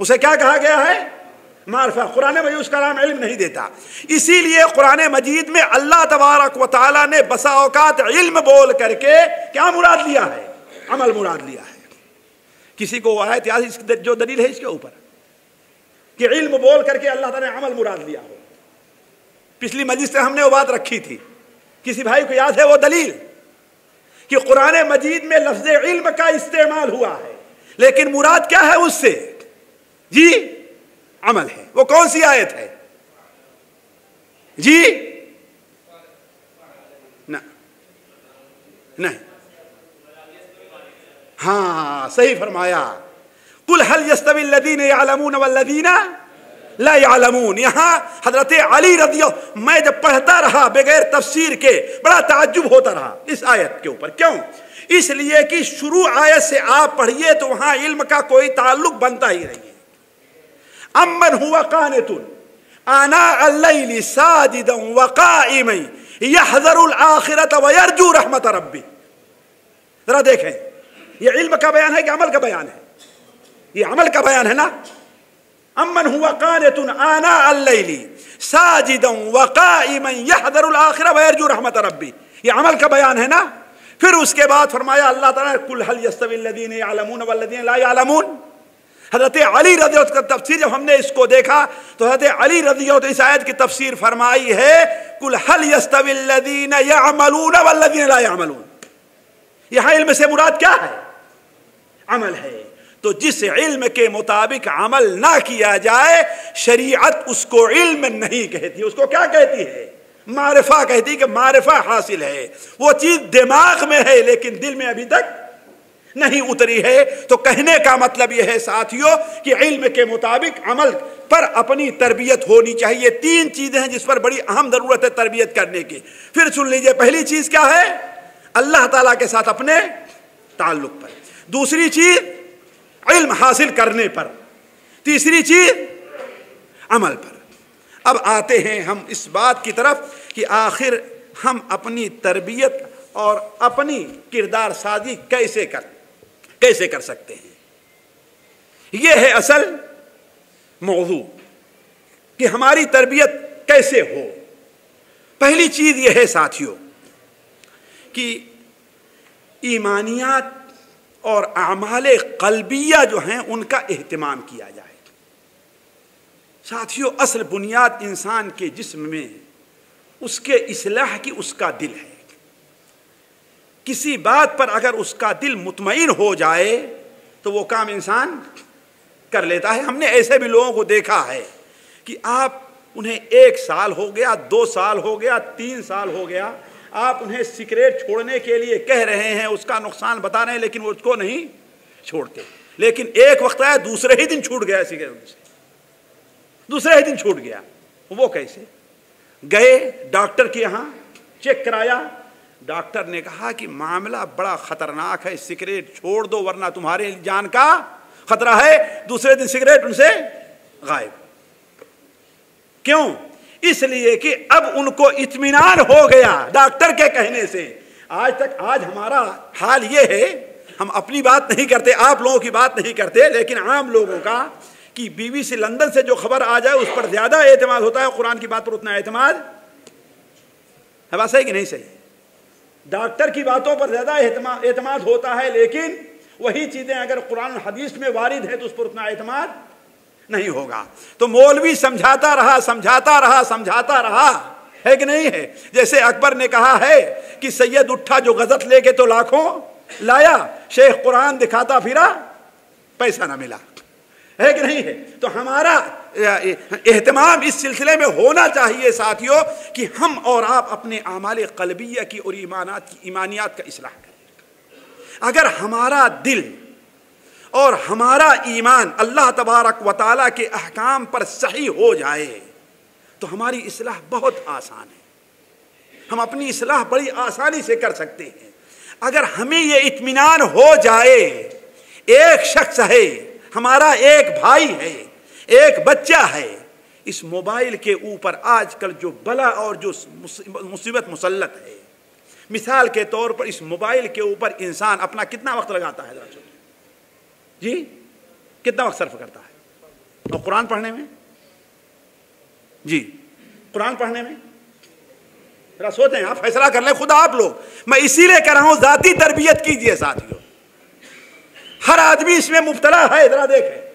उसे क्या कहा गया है? मारफा, कुरान मजीद उसका नाम इल्म नहीं देता। इसीलिए कुरान मजीद में अल्लाह तबारक व ताली ने बसा इल्म बोल करके क्या मुराद लिया है? अमल मुराद लिया है। किसी को आयत याद जो दलील है इसके ऊपर? कि इल्म बोल करके अल्लाह ताला ने अमल मुराद लिया हो। पिछली मजिद से हमने वो बात रखी थी। किसी भाई को याद है वो दलील? कि कुरान मजीद में लफ्ज इल्म का इस्तेमाल हुआ है। लेकिन मुराद क्या है उससे? जी? अमल है। वो कौन सी आयत है? जी? ना। नहीं। हाँ सही फरमाया। कुल हल यस्तविल लदीन यालमून वल्लदीना ला यालमून। यहाँ हज़रत अली रदियो मैं जब पढ़ता रहा बगैर तफसीर के, बड़ा ताज्जुब होता रहा इस आयत के ऊपर। क्यों? इसलिए कि शुरू आयत से आप पढ़िए तो वहाँ इल्म का कोई ताल्लुक बनता ही नहीं है अमन हुआ कानतुन आना अल्लैली साजिदम वकाइमई यहजरुल आखिरत वयरजू रहमत रब्बी जरा देखें ये इल्म का बयान है कि अमल का बयान है ये अमल का बयान है ना अमन हुआ कानतुन आना अल्लैली साजिदम वकाइमई यहजरुल आखिरत वयरजू रहमत रब्बी ये अमल का बयान है ना फिर उसके बाद फरमाया अल्लाह ताला कुल हल यस्तविल्लदीन यालमून वल्लदीन ला यालमून हज़रत अली रज़ी का तफसीर जब हमने इसको देखा तो हज़रत अली रज़ी तो इस आयत की तफसीर फरमाई है, कुल हल यस्तविल्लदीन यामलून वल्लदीन ला यहाँ इल्म से मुराद क्या है? अमल है। तो जिस इल्म के मुताबिक अमल ना किया जाए, शरीयत उसको इल्म नहीं कहती। उसको क्या कहती है? मारफा कहती कि मारफा हासिल है। वो चीज़ दिमाग में है, लेकिन दिल में अभी तक नहीं उतरी है। तो कहने का मतलब यह है, साथियों, कि इल्म के मुताबिक अमल पर अपनी तरबियत होनी चाहिए। तीन चीज़ें हैं जिस पर बड़ी अहम ज़रूरत है तरबियत करने की। फिर सुन लीजिए, पहली चीज़ क्या है? अल्लाह ताला के साथ अपने ताल्लुक पर। दूसरी चीज़, इल्म हासिल करने पर। तीसरी चीज़, अमल पर। अब आते हैं हम इस बात की तरफ़ कि आखिर हम अपनी तरबियत और अपनी किरदार साजी कैसे कर। कैसे कर सकते हैं? यह है असल मौजू कि हमारी तरबियत कैसे हो। पहली चीज़ यह है साथियों कि ईमानियात और अमाल कलबिया जो हैं, उनका एहतमाम किया जाए। साथियों, असल बुनियाद इंसान के जिस्म में उसके इसलाह की उसका दिल है। किसी बात पर अगर उसका दिल मुतमिन हो जाए तो वो काम इंसान कर लेता है। हमने ऐसे भी लोगों को देखा है कि आप उन्हें एक साल हो गया, दो साल हो गया, तीन साल हो गया, आप उन्हें सिगरेट छोड़ने के लिए कह रहे हैं, उसका नुकसान बता रहे हैं, लेकिन वो उसको नहीं छोड़ते। लेकिन एक वक्त आया, दूसरे ही दिन छूट गया सिगरेट उनसे। दूसरे ही दिन छूट गया। वो कैसे? गए, डॉक्टर के यहाँ चेक कराया डॉक्टर ने कहा कि मामला बड़ा खतरनाक है, सिगरेट छोड़ दो, वरना तुम्हारे जान का खतरा है। दूसरे दिन सिगरेट उनसे गायब। क्यों? इसलिए कि अब उनको इत्मीनान हो गया डॉक्टर के कहने से। आज तक, आज हमारा हाल ये है, हम अपनी बात नहीं करते, आप लोगों की बात नहीं करते, लेकिन आम लोगों का कि बीवी से लंदन से जो खबर आ जाए, उस पर ज़्यादा एतमाद होता है कुरान की बात पर उतना एतमाद है। बात सही कि नहीं सही? डॉक्टर की बातों पर ज़्यादा एतमाद होता है, लेकिन वही चीज़ें अगर कुरान हदीस में वारिद है तो उस पर उतना एतमाद नहीं होगा। तो मौलवी समझाता रहा समझाता रहा समझाता रहा। है कि नहीं है? जैसे अकबर ने कहा है कि सैयद उठा जो गजत लेके तो लाखों लाया, शेख कुरान दिखाता फिरा, पैसा ना मिला। है कि नहीं है? तो हमारा एहतमाम इस सिलसिले में होना चाहिए साथियों कि हम और आप अपने आमाल कलबिया की और ईमानात की ईमानियात का इसलाह करें। अगर हमारा दिल और हमारा ईमान अल्लाह तबारक व के अहकाम पर सही हो जाए तो हमारी इसलाह बहुत आसान है। हम अपनी इसलाह बड़ी आसानी से कर सकते हैं। अगर हमें ये इत्मीनान हो जाए, एक शख्स है, हमारा एक भाई है एक बच्चा है, इस मोबाइल के ऊपर आजकल जो बला और जो मुसीबत मुसलत है। मिसाल के तौर पर इस मोबाइल के ऊपर इंसान अपना कितना वक्त लगाता है जी? कितना वक्त सर्फ करता है? और कुरान पढ़ने में? जी। कुरान पढ़ने में? जरा सोचें, आप फैसला कर लें, खुद आप लोग। मैं इसीलिए कह रहा हूँ, जाती तरबियत कीजिए, साथियों। हर आदमी इसमें मुबतला है, जरा देखें।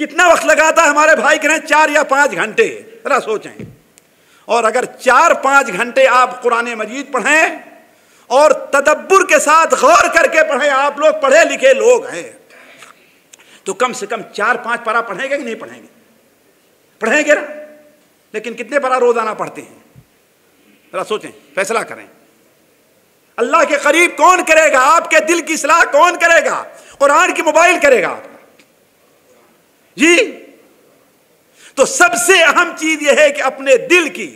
कितना वक्त लगाता है हमारे भाई के चार या पाँच घंटे? जरा सोचें। और अगर चार पाँच घंटे आप कुरान मजीद पढ़ें, और तदब्बर के साथ गौर करके पढ़ें, आप लोग पढ़े लिखे लोग हैं तो कम से कम चार पाँच पारा पढ़ेंगे कि नहीं पढ़ेंगे? पढ़ेंगे ना? लेकिन कितने पारा रोज़ाना पढ़ते हैं? जरा सोचें, फैसला करें। अल्लाह के करीब कौन करेगा? आपके दिल की सलाह कौन करेगा? कुरान की मोबाइल करेगा आपका जी। तो सबसे अहम चीज़ यह है कि अपने दिल की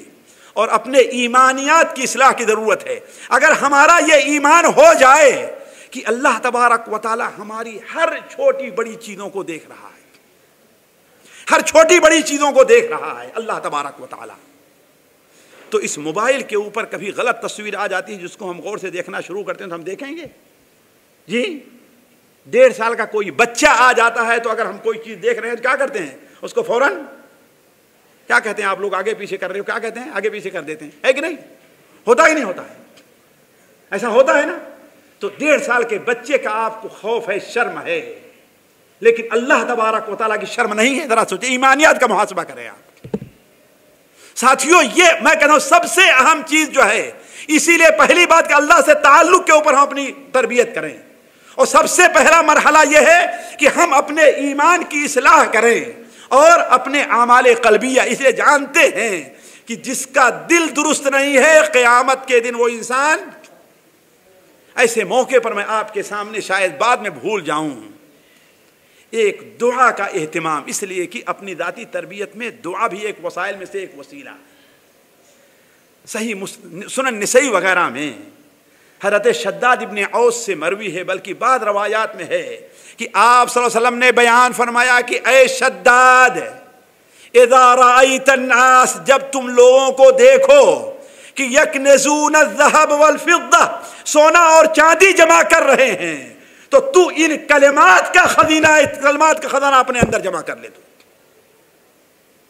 और अपने ईमानियात की असलाह की ज़रूरत है। अगर हमारा यह ईमान हो जाए कि अल्लाह तबारक वाली हमारी हर छोटी बड़ी चीज़ों को देख रहा है, हर छोटी बड़ी चीज़ों को देख रहा है अल्लाह तबारक वाली तो इस मोबाइल के ऊपर कभी गलत तस्वीर आ जाती है जिसको हम गौर से देखना शुरू करते हैं तो हम देखेंगे। जी। डेढ़ साल का कोई बच्चा आ जाता है तो अगर हम कोई चीज़ देख रहे हैं तो क्या करते हैं? उसको फ़ौरन क्या कहते हैं आप लोग आगे पीछे कर रहे हो? क्या कहते हैं? आगे पीछे कर देते हैं। है कि नहीं? होता ही नहीं होता है? ऐसा होता है ना? तो डेढ़ साल के बच्चे का आपको खौफ है, शर्म है। लेकिन अल्लाह तबारक वाली की शर्म नहीं है। जरा सोचे ईमानियात का मुहासबा करें आप। साथियों, ये मैं कहता हूँ, सबसे अहम चीज़ जो है, इसीलिए पहली बात कि अल्लाह से ताल्लुक के ऊपर हम अपनी तरबियत करें। और सबसे पहला मरहला यह है कि हम अपने ईमान की इसलाह करें और अपने आमाल कलबिया इसे जानते हैं कि जिसका दिल दुरुस्त नहीं है, क़यामत के दिन वो इंसान, ऐसे मौके पर मैं आपके सामने शायद बाद में भूल जाऊँ। एक दुआ का एहतमाम, इसलिए कि अपनी दाती तरबियत में दुआ भी एक वसाइल में से एक वसीला। सही सुनन नसई वगैरह में हरत शद्दाद इबन औस से मरवी है, बल्कि बाद रवायात में है कि आप वसल्लम ने बयान फरमाया कि ए शद्दाद तन्नास जब तुम लोगों को देखो कि यक नजून वलफिद्दा सोना और चांदी जमा कर रहे हैं तो तू इन कलमात का खजीना कलमात का खजाना अपने अंदर जमा कर ले तू।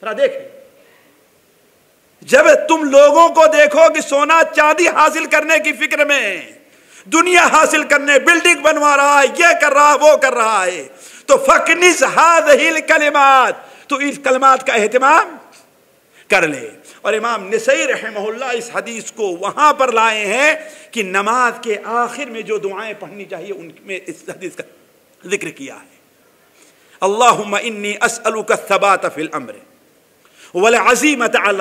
देख जब तुम लोगों को देखो कि सोना चांदी हासिल करने की फ़िक्र में दुनिया हासिल करने, बिल्डिंग बनवा रहा है, ये कर रहा है वो कर रहा है तो फकनिस हादिल कलिमात तो इस कलमात का एहतमाम कर ले। और इमाम नसई रहमहुल्ला इस हदीस को वहाँ पर लाए हैं कि नमाज़ के आखिर में जो दुआएँ पढ़नी चाहिए, उनमें इस हदीस का ज़िक्र किया है। अल्लाह इन्नी असलू का सबात फिल अम्र, वल अजीमत अल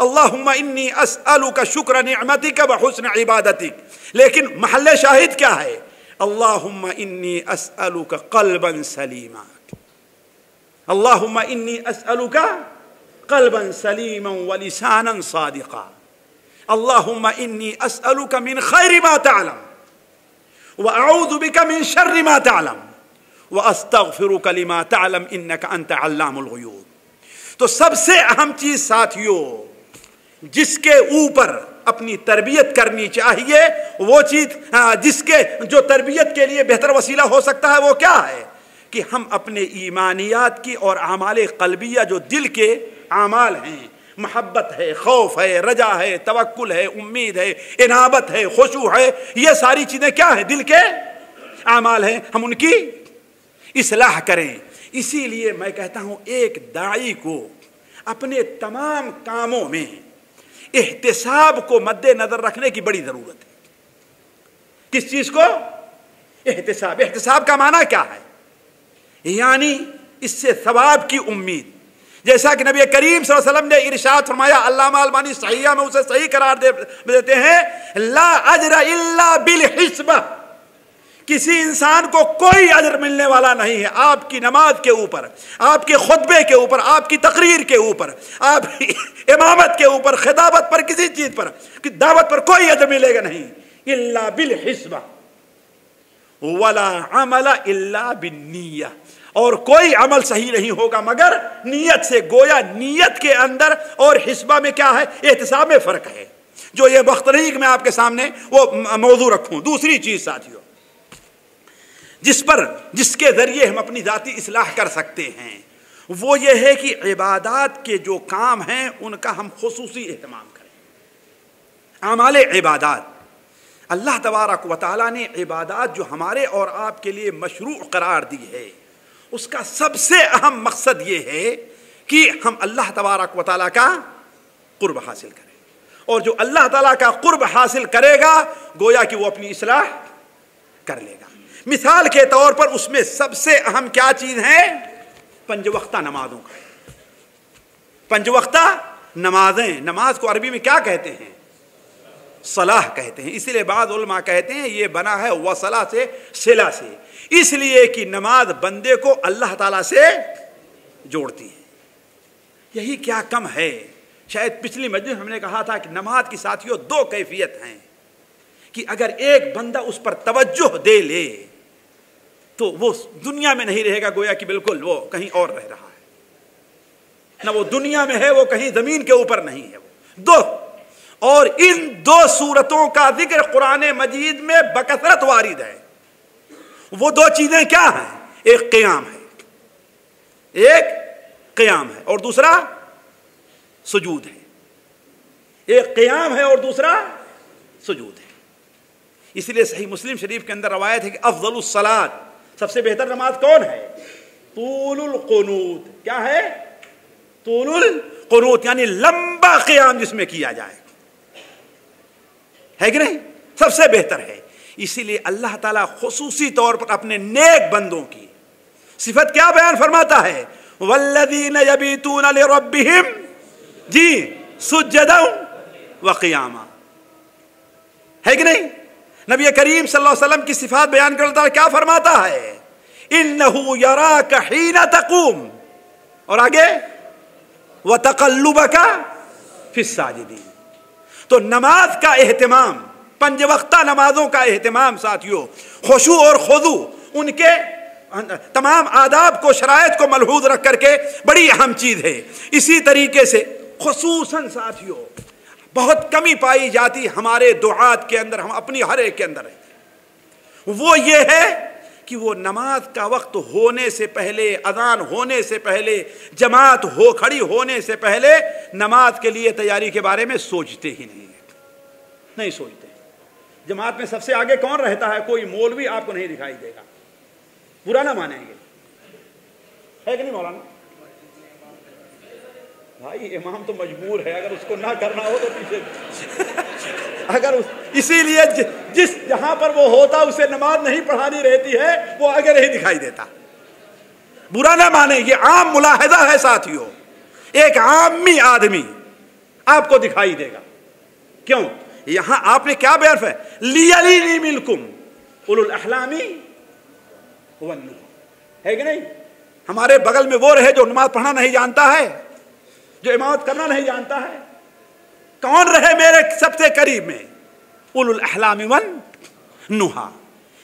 अल्लाहुम्मा इन्नी असअलु का शुक्र नियमती का बहसन इबादती लेकिन महल शाहिद क्या है अल्लाहुम्मा इन्नी असअलु का कल्बन सलीमा अल्लाहुम्मा इन्नी असअलु का कल्बन सलीमा वलिसानन सादिका अल्लाहुम्मा इन्नी असअलु का मिन खैर मा तअलम व अऊदु बिका मिन शर्र मा तअलम व अस्तगफिरुका लिमा तो सबसे अहम चीज़ साथियों, जिसके ऊपर अपनी तरबियत करनी चाहिए, वो चीज़ जिसके, जो तरबियत के लिए बेहतर वसीला हो सकता है, वो क्या है? कि हम अपने ईमानियात की और आमाल कलबिया, जो दिल के आमाल हैं, मोहब्बत है, खौफ है, रजा है तवक्ल है, उम्मीद है, इनाबत है खुशू है, ये सारी चीज़ें क्या है दिल के आमाल हैं? हम उनकी इसलाह करें। इसीलिए मैं कहता हूँ, एक दाई को अपने तमाम कामों में एहतसाब को मद्देनजर रखने की बड़ी ज़रूरत है। किस चीज़ को? एहतसाब। एहतसाब का माना क्या है? यानी इससे सवाब की उम्मीद। जैसा कि नबी करीम वसल्लम ने इरशाद फरमाया अल्लाह अलबानी सहिया में उसे सही करार दे देते हैं, ला अजरा इल्ला बिल हिस्बा। किसी इंसान को कोई अजर मिलने वाला नहीं है। आपकी नमाज़ के ऊपर, आपके खुतबे के ऊपर, आपकी तकरीर के ऊपर, आप इमामत के ऊपर, खिताबत पर, किसी चीज़ पर, कि दावत पर कोई अजर मिलेगा नहीं। इल्ला बिल हिस्बा। वला अमला इल्ला बिन्निया और कोई अमल सही नहीं होगा, मगर नीयत से गोया नीयत के अंदर और हिस्बा में क्या है? एहतसाब में फ़र्क है। जो ये वक्त नहीं कि मैं आपके सामने वो मौजू रखूँ। दूसरी चीज़ साथियों जिस पर, जिसके ज़रिए हम अपनी जाति इसलाह कर सकते हैं, वो ये है कि इबादत के जो काम हैं, उनका हम खसूसी अहतमाम करें। आमाल इबादत। अल्लाह तबारक व ने इबादत जो हमारे और आपके लिए मशरू करार दी है, उसका सबसे अहम मकसद ये है कि हम अल्लाह तबारक व का कुर्ब हासिल करें। और जो अल्लाह ताला का कुर्ब हासिल करेगा, गोया कि वो अपनी इसलाह कर लेगा। मिसाल के तौर पर उसमें सबसे अहम क्या चीज़ है? पंजवक्ता नमाजों का। पंजवक्ता नमाजें। नमाज़ को अरबी में क्या कहते हैं? सलाह कहते हैं। इसलिए बाद उलमा कहते हैं, ये बना है वसला से, सिला से। इसलिए कि नमाज़ बंदे को अल्लाह ताला से जोड़ती है। यही क्या कम है? शायद पिछली मस्जिद हमने कहा था कि नमाज़ की साथियों दो कैफियत हैं कि अगर एक बंदा उस पर तवज्जो दे ले तो वो दुनिया में नहीं रहेगा, गोया कि बिल्कुल वो कहीं और रह रहा है। ना वो दुनिया में है, वो कहीं ज़मीन के ऊपर नहीं है वो। दो, और इन दो सूरतों का ज़िक्र कुरान मजीद में बकसरत वारिद है। वो दो चीज़ें क्या हैं? एक क्याम है, एक क्याम है, और दूसरा सुजूद है। एक क्याम है, और दूसरा सुजूद है। इसलिए सही मुस्लिम शरीफ के अंदर रवायत है कि अफजल सलाद सबसे बेहतर नमाज़ कौन है? तूलुल कुनूत। क्या है? तूलुल कुनूत, यानी लंबा क्याम जिसमें किया जाए। है कि नहीं? सबसे बेहतर है। इसीलिए अल्लाह ताला खसूसी तौर पर अपने नेक बंदों की सिफत क्या बयान फरमाता है? वल्लदीन यबीतून लिरब्बिहिम। जी सुजदा व है कि नहीं? नबी करीम वसल्लम की सिफात बयान करता है क्या फरमाता है? इन्नहु यराक हीना तकूम। और आगे, व तकल्लुबका फिसाजिदीन तो नमाज़ का एहतमाम पंज वक्ता नमाजों का एहतमाम साथियों, खुशु और खुदू, उनके तमाम आदाब को शरात को मलहूज रख करके बड़ी अहम चीज़ है। इसी तरीके से खसूस साथियों बहुत कमी पाई जाती हमारे दुआत के अंदर, हम अपनी हर एक के अंदर है। वो ये है कि वो नमाज़ का वक्त होने से पहले, अजान होने से पहले, जमात हो, खड़ी होने से पहले नमाज़ के लिए तैयारी के बारे में सोचते ही नहीं नहीं सोचते। जमात में सबसे आगे कौन रहता है? कोई मौलवी आपको नहीं दिखाई देगा। बुरा ना मानेंगे। है कि नहीं मौलाना? भाई, इमाम तो मजबूर है, अगर उसको ना करना हो तो पीछे। अगर इसीलिए जिस जहाँ पर वो होता, उसे नमाज़ नहीं पढ़ानी रहती है, वो आगे नहीं दिखाई देता। बुरा ना माने, ये आम मुलाहजा है साथियों। एक आमी आदमी आपको दिखाई देगा। क्यों? यहाँ आपने क्या बयान है लियली मिलकुम उलुल अहलामी है कि नहीं? हमारे बगल में वो रहे जो नमाज़ पढ़ना नहीं जानता है। जो इमामत करना नहीं जानता है। कौन रहे मेरे सबसे करीब में? उलुल अहलामिवन नुहा।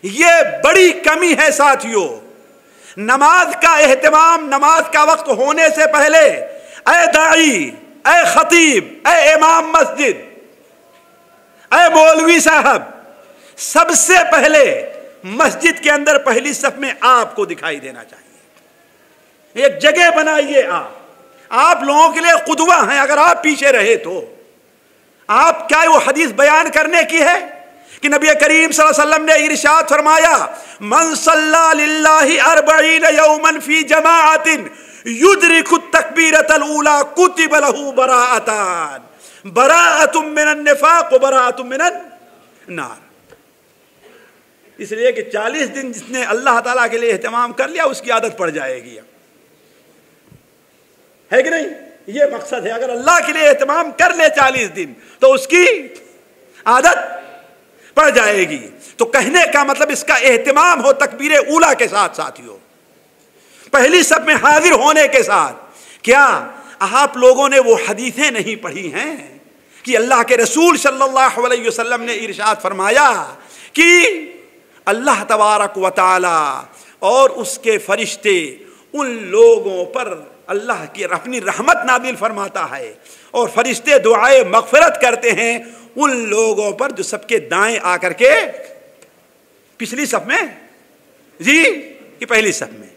ये बड़ी कमी है साथियों। नमाज़ का एहतमाम, नमाज़ का वक्त होने से पहले, ए दाई, ए खतीब, ए इमाम मस्जिद, ए मौलवी साहब, सबसे पहले मस्जिद के अंदर पहली सफ में आपको दिखाई देना चाहिए। एक जगह बनाइए आप। आप लोगों के लिए खुदवा हैं, अगर आप पीछे रहे तो। आप क्या वो हदीस बयान करने की है? कि नबी करीम वसल्लम ने इरशाद फरमाया, मन फ़ी जमाअतिन युद्रिकु तकबीरतल ऊला कुतिब बराअतुम मिनन निफाक मिनन नार. इसलिए कि 40 दिन जिसने अल्लाह ताला के लिए एहतमाम कर लिया, उसकी आदत पड़ जाएगी है कि नहीं? ये मकसद है, अगर अल्लाह के लिए एहतमाम कर ले चालीस दिन तो उसकी आदत पड़ जाएगी। तो कहने का मतलब इसका एहतमाम हो तकबीर उला के साथ, साथियों। पहली सब में हाजिर होने के साथ, क्या आप लोगों ने वो हदीसें नहीं पढ़ी हैं कि अल्लाह के रसूल सल्लल्लाहु अलैहि वसल्लम ने इरशाद फरमाया कि अल्लाह तबारक व और उसके फरिश्ते उन लोगों पर अल्लाह की अपनी रहमत नादिल फरमाता है। और फरिश्ते दुआए मगफरत करते हैं उन लोगों पर जो सबके दाएँ आकर के पिछली सब में, जी, कि पहली सब में।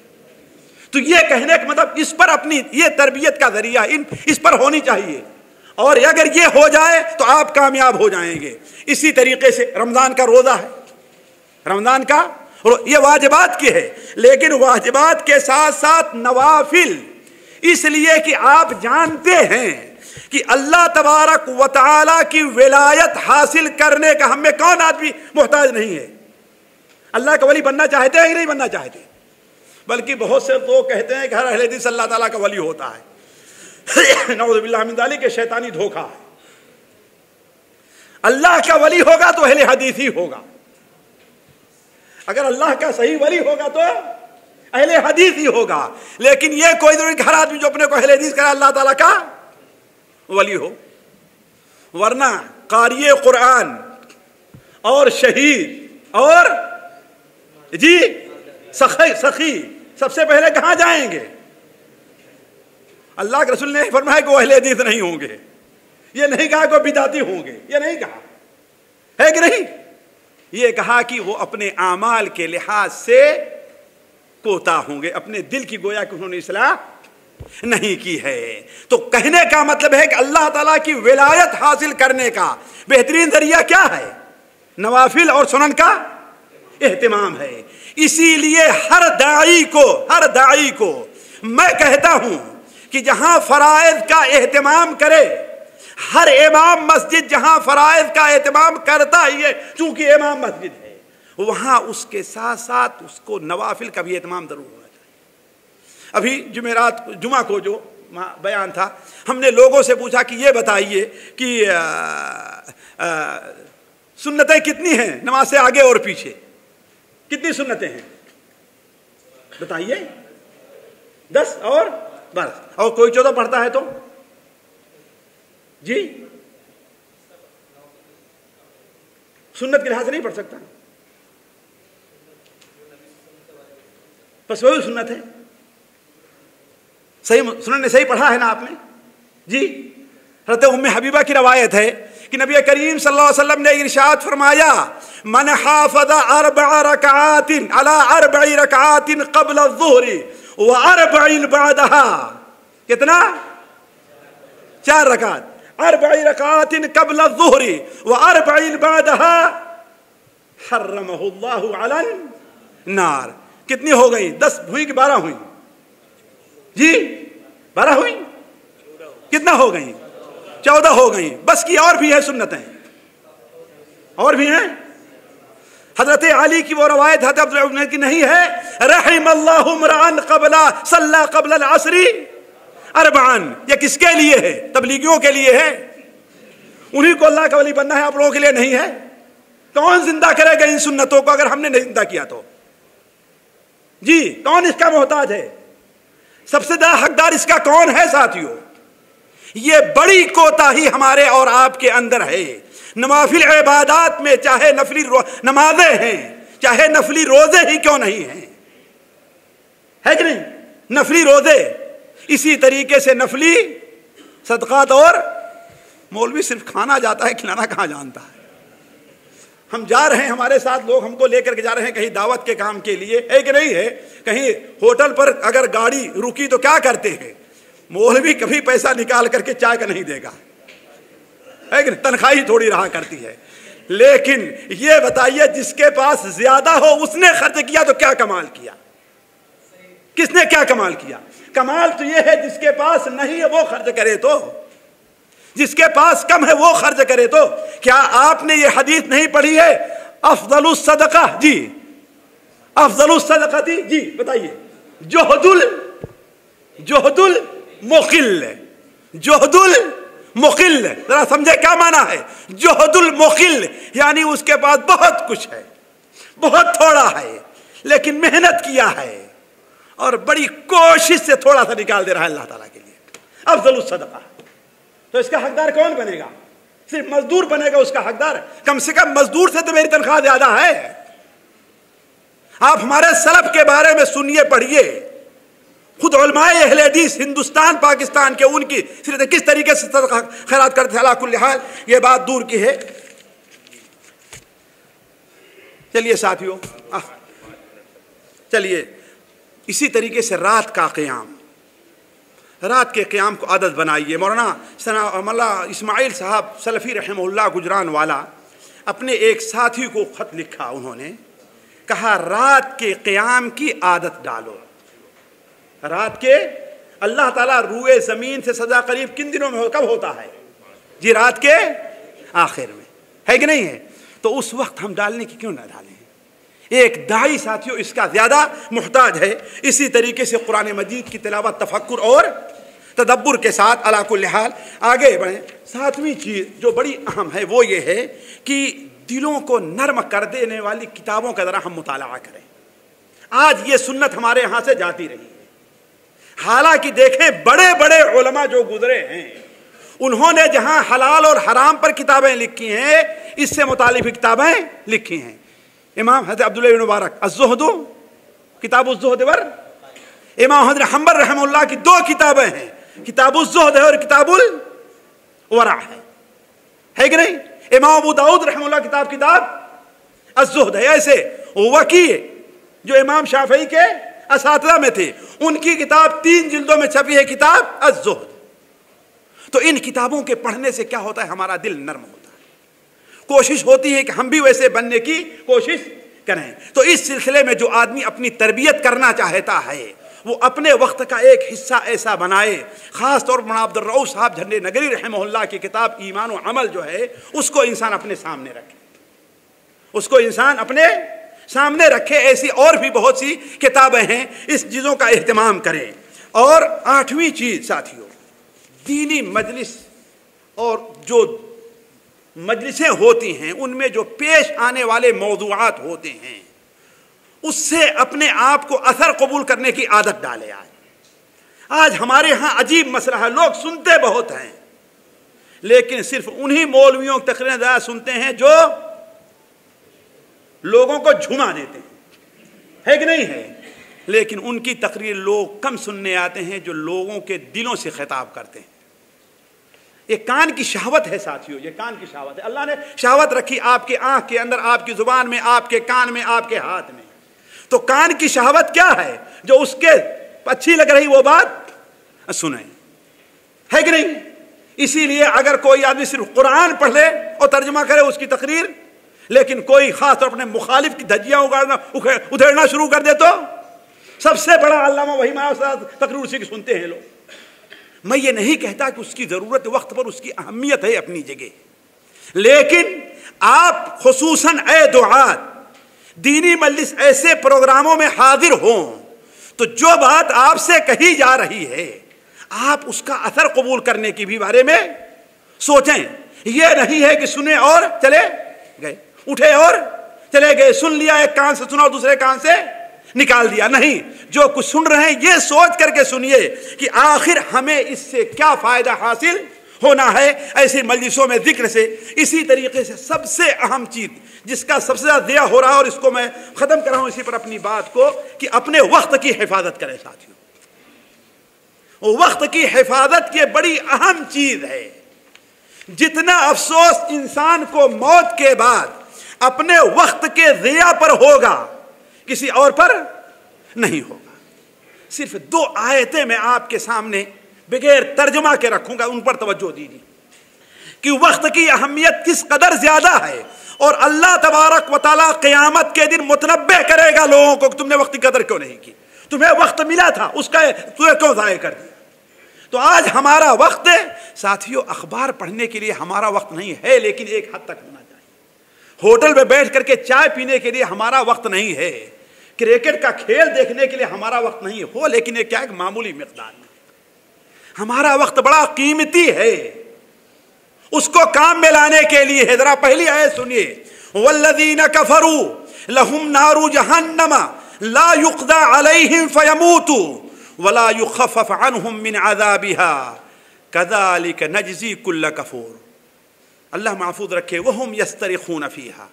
तो ये कहने का मतलब इस पर अपनी, ये तरबियत का ज़रिया इन, इस पर होनी चाहिए। और अगर ये हो जाए तो आप कामयाब हो जाएँगे। इसी तरीके से रमज़ान का रोज़ा है। रमज़ान का ये वाजिबात की है। लेकिन वाजिबात के साथ साथ नवाफिल इसलिए कि आप जानते हैं कि अल्लाह तबारक व की विलायत हासिल करने का हमें कौन आदमी मोहताज नहीं है? अल्लाह का वली बनना चाहते हैं कि नहीं बनना चाहते? बल्कि बहुत से लोग कहते हैं कि हर अहले दिस अल्लाह ताला का वली होता है। नवबिल्लामिंदाली के शैतानी धोखा है। अल्लाह का वली होगा तो अहले हदीस ही होगा। अगर अल्लाह का सही वली होगा तो अहले हदीस ही होगा। लेकिन ये कोई ज़रूरी हर आदमी जो अपने को अहले हदीस करे, अल्लाह ताला का वली हो। वरना कारिय कुरान और शहीद और जी, सखी सखी, सबसे पहले कहाँ जाएँगे? अल्लाह के रसूल ने फरमाया कि वो अहले हदीस नहीं होंगे। ये नहीं कहा कि बिदाती होंगे। ये नहीं कहा। है कि नहीं? ये कहा कि वो अपने आमाल के लिहाज से कोता होंगे। अपने दिल की गोया कि उन्होंने इसलाह नहीं की है। तो कहने का मतलब है कि अल्लाह ताला की विलायत हासिल करने का बेहतरीन ज़रिया क्या है? नवाफिल और सुनन का एहतमाम है। इसीलिए हर दाई को, हर दाई को मैं कहता हूँ कि जहाँ फराइज का एहतमाम करे, हर इमाम मस्जिद जहाँ फराइज का एहतमाम करता ही है, चूँकि इमाम मस्जिद है। वहाँ उसके साथ साथ उसको नवाफिल का भी एहतमाम ज़रूर होना चाहिए। अभी जुमेरात, जुमा को जो बयान था, हमने लोगों से पूछा कि ये बताइए कि सुन्नतें कितनी हैं नमाज़ से आगे और पीछे? कितनी सुन्नतें हैं? बताइए। दस और बस और कोई चौदह पढ़ता है तो? जी। सुन्नत के लिहाज नहीं पढ़ सकता। बस वही सुन्नत है। सही सुनने ने सही पढ़ा है ना आपने? जी। हज़रत उम्म हबीबा की रवायत है कि नबी करीम सल्लल्लाहु अलैहि वसल्लम ने इरशाद फरमाया, मन हाफद अरबा रकातिन अला अरब रकातिन कबल ज़ुहरी व अरबईन बादहा कितना? चार रकात। अरबई रकातिन कबल ज़ुहरी व अरबईन बादहा हर्रमहुल्लाहु अलन नार। कितनी हो गई? दस हुई कि बारह हुई? जी, बारह हुई? कितना हो गई? चौदह हो गई। बस की और भी है सुन्नतें। और भी हैं? हज़रत अली की वो रवायत हज़रत की नहीं है? रहीम अल्लाहन कबला, सल्ला कबल असरी। अरबान, ये किसके लिए है? तबलीगियों के लिए है। उन्हीं को अल्लाह का वली बनना है, आप लोगों के लिए नहीं है। कौन ज़िंदा करेगा इन सुन्नतों को? अगर हमने नहीं ज़िंदा किया तो। जी, कौन इसका मोहताज है? सबसे ज़्यादा हकदार इसका कौन है साथियों? ये बड़ी कोताही हमारे और आपके अंदर है। नमाफिल इबादत में चाहे नफली नमाजें हैं, चाहे नफली रोज़े ही क्यों नहीं हैं? है कि नहीं? नफली रोज़े। इसी तरीके से नफली सदकात और मौलवी सिर्फ़ खाना जाता है, खिलाना कहाँ जानता है? हम जा रहे हैं, हमारे साथ लोग हमको लेकर के जा रहे हैं कहीं दावत के काम के लिए। है कि नहीं है? कहीं होटल पर अगर गाड़ी रुकी तो क्या करते हैं? मौलवी कभी पैसा निकाल करके चाय का नहीं देगा। है कि तनख्वाही थोड़ी रहा करती है। लेकिन ये बताइए, जिसके पास ज़्यादा हो, उसने खर्च किया तो क्या कमाल किया? किसने क्या कमाल किया? कमाल तो ये है, जिसके पास नहीं है, वो खर्च करे तो। जिसके पास कम है वो खर्च करे तो। क्या आपने ये हदीस नहीं पढ़ी है? अफजल सदका, जी। अफजल सदका थी जी, बताइए। जोहदुल जोहदुल मुकिल जोहदुल मुकिल जरा समझे क्या माना है? जोहदुल मुकिल यानी उसके पास बहुत कुछ है, बहुत थोड़ा है, लेकिन मेहनत किया है, और बड़ी कोशिश से थोड़ा सा निकाल दे रहा है अल्लाह ताला के लिए। अफजल सदका। तो इसका हकदार कौन बनेगा? सिर्फ़ मजदूर बनेगा उसका हकदार। कम से कम मजदूर से तो मेरी तनख्वाह ज़्यादा है। आप हमारे सलफ के बारे में सुनिए, पढ़िए। खुद हदीस हिंदुस्तान, पाकिस्तान के उनकी सिर्फ़ किस तरीके से खैरात करते थे हाल ये बात दूर की है। चलिए साथियों चलिए। इसी तरीके से रात का क़याम। रात के क़्याम को आदत बनाइए। मौलाना सना मल्ला इस्माइल साहब सलफ़ी रहमुल्ला गुजरान वाला अपने एक साथी को ख़त लिखा उन्होंने, कहा, रात के क़्याम की आदत डालो। रात के, अल्लाह ताला रूए ज़मीन से सजा करीब किन दिनों में हो, कब होता है? जी रात के आखिर में। है कि नहीं है? तो उस वक्त हम डालने की क्यों ना डालें? एक दाई साथियों, इसका ज़्यादा मुहताज है। इसी तरीके से कुरान मजीद की तिलावत तफक्र और तदब्बर के साथ अलाकुल हाल आगे बढ़ें। सातवीं चीज़ जो बड़ी अहम है, वो ये है कि दिलों को नर्म कर देने वाली किताबों का ज़रा हम मुताला करें। आज ये सुन्नत हमारे यहाँ से जाती रही है। हालाँकि देखें बड़े बड़े उलमा जो गुजरे हैं, उन्होंने जहाँ हलाल और हराम पर किताबें लिखी हैं, इससे मुतालिफ किताबें लिखी हैं। इमाम हज़रत अब्दुल्ला मुबारक अजहदो किताब उजहदवर इमाम हज़रत हम्बर रहमुल्ला की दो किताबें हैं, किताब उजहद है और किताबुल वरा है। है कि नहीं? इमाम अबू दाऊद रहमुल्ला किताब किताब अजहद है। ऐसे वकी जो इमाम शाफी के असातला में थे, उनकी किताब तीन जिल्दों में छपी है, किताब अजहद तो इन किताबों के पढ़ने से क्या होता है? हमारा दिल नर्म होता कोशिश होती है कि हम भी वैसे बनने की कोशिश करें। तो इस सिलसिले में जो आदमी अपनी तरबियत करना चाहता है, वो अपने वक्त का एक हिस्सा ऐसा बनाए। ख़ास तौर पर अब्दुलरऊ साहब झंडे नगरी रहमल्ला की किताब ईमान अमल जो है, उसको इंसान अपने सामने रखे। उसको इंसान अपने सामने रखे, ऐसी और भी बहुत सी किताबें हैं, इस चीज़ों का अहतमाम करें। और आठवीं चीज़ साथियों, दीनी मजलिस और जो मजलिसें होती हैं, उनमें जो पेश आने वाले मौजूद होते हैं, उससे अपने आप को असर कबूल करने की आदत डाले आज। आज हमारे यहाँ अजीब मसला है, लोग सुनते बहुत हैं, लेकिन सिर्फ़ उन्हीं मौलवियों की तकरीरें ज़्यादा सुनते हैं जो लोगों को झुमा देते हैं। है कि नहीं है? लेकिन उनकी तकरीर लोग कम सुनने आते हैं जो लोगों के दिलों से खिताब करते हैं। ये कान की शहावत है साथियों, ये कान की शहावत है। अल्लाह ने शहावत रखी आपके आँख के अंदर, आपकी ज़ुबान में, आपके कान में, आपके हाथ में। तो कान की शहावत क्या है? जो उसके अच्छी लग रही वो बात सुने। है कि नहीं? इसीलिए अगर कोई आदमी सिर्फ़ कुरान पढ़ ले और तर्जमा करे उसकी तकरीर, लेकिन कोई खास तौर अपने मुखालिफ की धज्जियाँ उगाड़ना उधेड़ना शुरू कर दे तो सबसे बड़ा अल्लामा वही तकरीर उसी की सुनते हैं लोग। मैं ये नहीं कहता कि उसकी ज़रूरत वक्त पर उसकी अहमियत है अपनी जगह। लेकिन आप खसूस ए दुआत, दीनी मजलिस ऐसे प्रोग्रामों में हाजिर हों तो जो बात आपसे कही जा रही है, आप उसका असर कबूल करने की भी बारे में सोचें। यह नहीं है कि सुने और चले गए, उठे और चले गए। सुन लिया एक कान से, सुना दूसरे कान से। निकाल दिया। नहीं, जो कुछ सुन रहे हैं, ये सोच करके सुनिए कि आखिर हमें इससे क्या फ़ायदा हासिल होना है ऐसी मजलिसों में ज़िक्र से। इसी तरीके से सबसे अहम चीज़ जिसका सबसे ज़्यादा दिया हो रहा है, और इसको मैं खत्म कर रहा हूँ इसी पर अपनी बात को, कि अपने वक्त की हिफाजत करें साथियों। वक्त की हिफाजत की बड़ी अहम चीज़ है। जितना अफसोस इंसान को मौत के बाद अपने वक्त के जिया पर होगा किसी और पर नहीं होगा। सिर्फ़ दो आयतें मैं आपके सामने बगैर तर्जमा के रखूँगा, उन पर तवज्जो दीजिए कि वक्त की अहमियत किस कदर ज़्यादा है और अल्लाह तबारक वाली क़यामत के दिन मुतनबे करेगा लोगों को तुमने वक्त की कदर क्यों नहीं की। तुम्हें वक्त मिला था, उसका तुम्हें क्यों ज़ाय कर दिया? तो आज हमारा वक्त है। साथियों, अखबार पढ़ने के लिए हमारा वक्त नहीं है, लेकिन एक हद तक होना चाहिए। होटल में बैठ करके चाय पीने के लिए हमारा वक्त नहीं है। क्रिकेट का खेल देखने के लिए हमारा वक्त नहीं हो, लेकिन ये क्या एक मामूली मकदार में हमारा वक्त बड़ा कीमती है। उसको काम में लाने के लिए, है, जरा पहली आय सुनिए। वल्लदीन कफरू, लहुम नारू जहन्नमा, ला युक्दा अलैहिम फयमूतु, वला युखफफ अनहुम मिन अजाबिहा। कदालिक नजजी कुल्ल कफूर। अल्लाह महफूज रखे, वहम यस्तर खून फ़ीहा।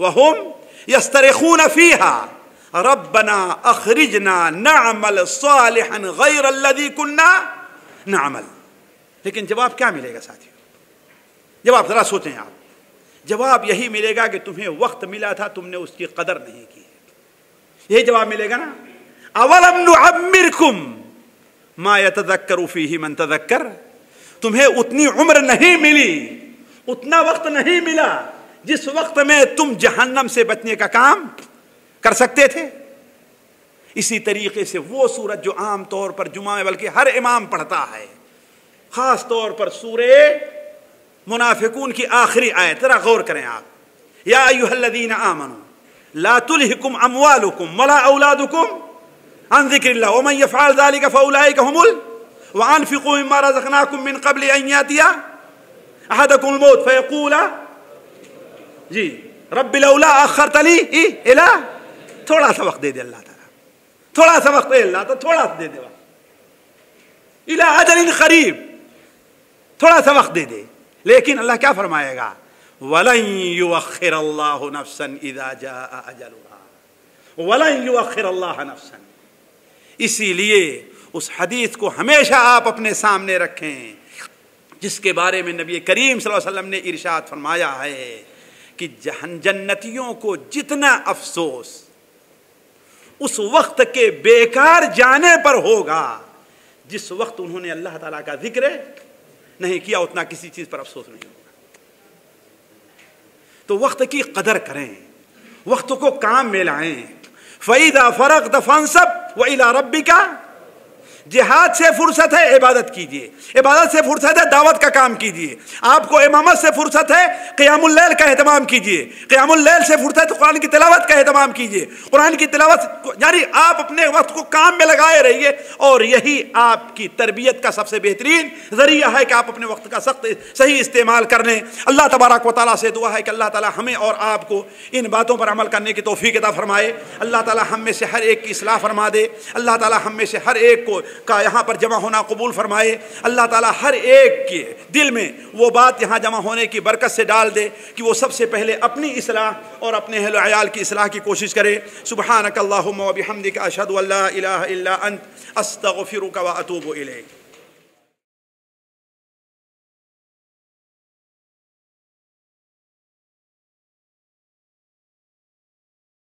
वहम यस्तर खून फ़ीहा। रबना अखरिजना नामल सालिहन गैर अल्लदी कुन्ना नामल लेकिन जवाब क्या मिलेगा साथियों? जवाब ज़रा सोचें आप। जवाब यही मिलेगा कि तुम्हें वक्त मिला था, तुमने उसकी कदर नहीं की। यही जवाब मिलेगा ना? अवलम मा यतदक्करु फीही मन तदक्कर तुम्हें उतनी उम्र नहीं मिली, उतना वक्त नहीं मिला, जिस वक्त में तुम जहन्नम से बचने का काम कर सकते थे। इसी तरीके से वो सूरत जो आम तौर पर जुमा में, बल्कि हर इमाम पढ़ता है, खास तौर पर सूर्य मुनाफिकून की आखिरी आयत, जरा गौर करें आप। या अयुहल्लदीन आमनु, ला तुलहिकुम अमवालुकुम वला औलादुकुम अन जिक्रिल्लाह वमन यफअल ज़ालिका फउलाइक हुमुल व अनफिकू मिम्मा रज़क़नाकुम मिन क़ब्ल अन यातिया अहदकुम मौत। जी इला थोड़ा सा वक्त दे दे अल्लाह ताला। थोड़ा सा वक्त दे अल्लाह तो थोड़ा सा दे दे अजलिन करीब, थोड़ा सा वक्त दे दे। लेकिन अल्लाह क्या फरमाएगा? वलन युअखिर अल्लाह नफसन इदा जा अजलुहा। वलन युअखिर अल्लाह नफसन। इसीलिए उस हदीस को हमेशा आप अपने सामने रखें, जिसके बारे में नबी करीम वसल्लम ने इरशाद फरमाया है कि जहन जन्नतियों को जितना अफसोस उस वक्त के बेकार जाने पर होगा। जिस वक्त उन्होंने अल्लाह ताला का ज़िक्र नहीं किया, उतना किसी चीज़ पर अफसोस नहीं होगा। तो वक्त की कदर करें, वक्त को काम में लाएँ। फईदा फरक दफान सब वही रबी का जिहाद से फुर्सत है, इबादत कीजिए। इबादत से फुर्सत है, दावत का काम कीजिए। आपको इमामत से फुर्सत है, क़यामुल का अहतमाम कीजिए। क़यामुल से फुर्सत है कुरान की तिलावत का अहतमाम कीजिए। कुरान की तिलावत, यानी आप अपने वक्त को काम में लगाए रहिए, और यही आपकी तरबियत का सबसे बेहतरीन ज़रिया है कि आप अपने वक्त का सख्त, सही इस्तेमाल कर लें। अल्लाह तबारक वाली से दुआ है कि अल्लाह ताला हमें और आपको इन बातों पर अमल करने की तोफ़ी अता फरमाए। अल्लाह ताला हम में से हर एक की असलाह फरमा दे। अल्लाह ताला हम में से हर एक को का यहाँ पर जमा होना कबूल फरमाए। अल्लाह ताला हर एक के दिल में वो बात यहाँ जमा होने की बरकत से डाल दे कि वो सबसे पहले अपनी असलाह और अपने अहल की असलाह की कोशिश करे। सुबह नकल्ला व बिहम्दिका अशहदु अल्ला अस्तगफिरुका व अतूबु इलैक।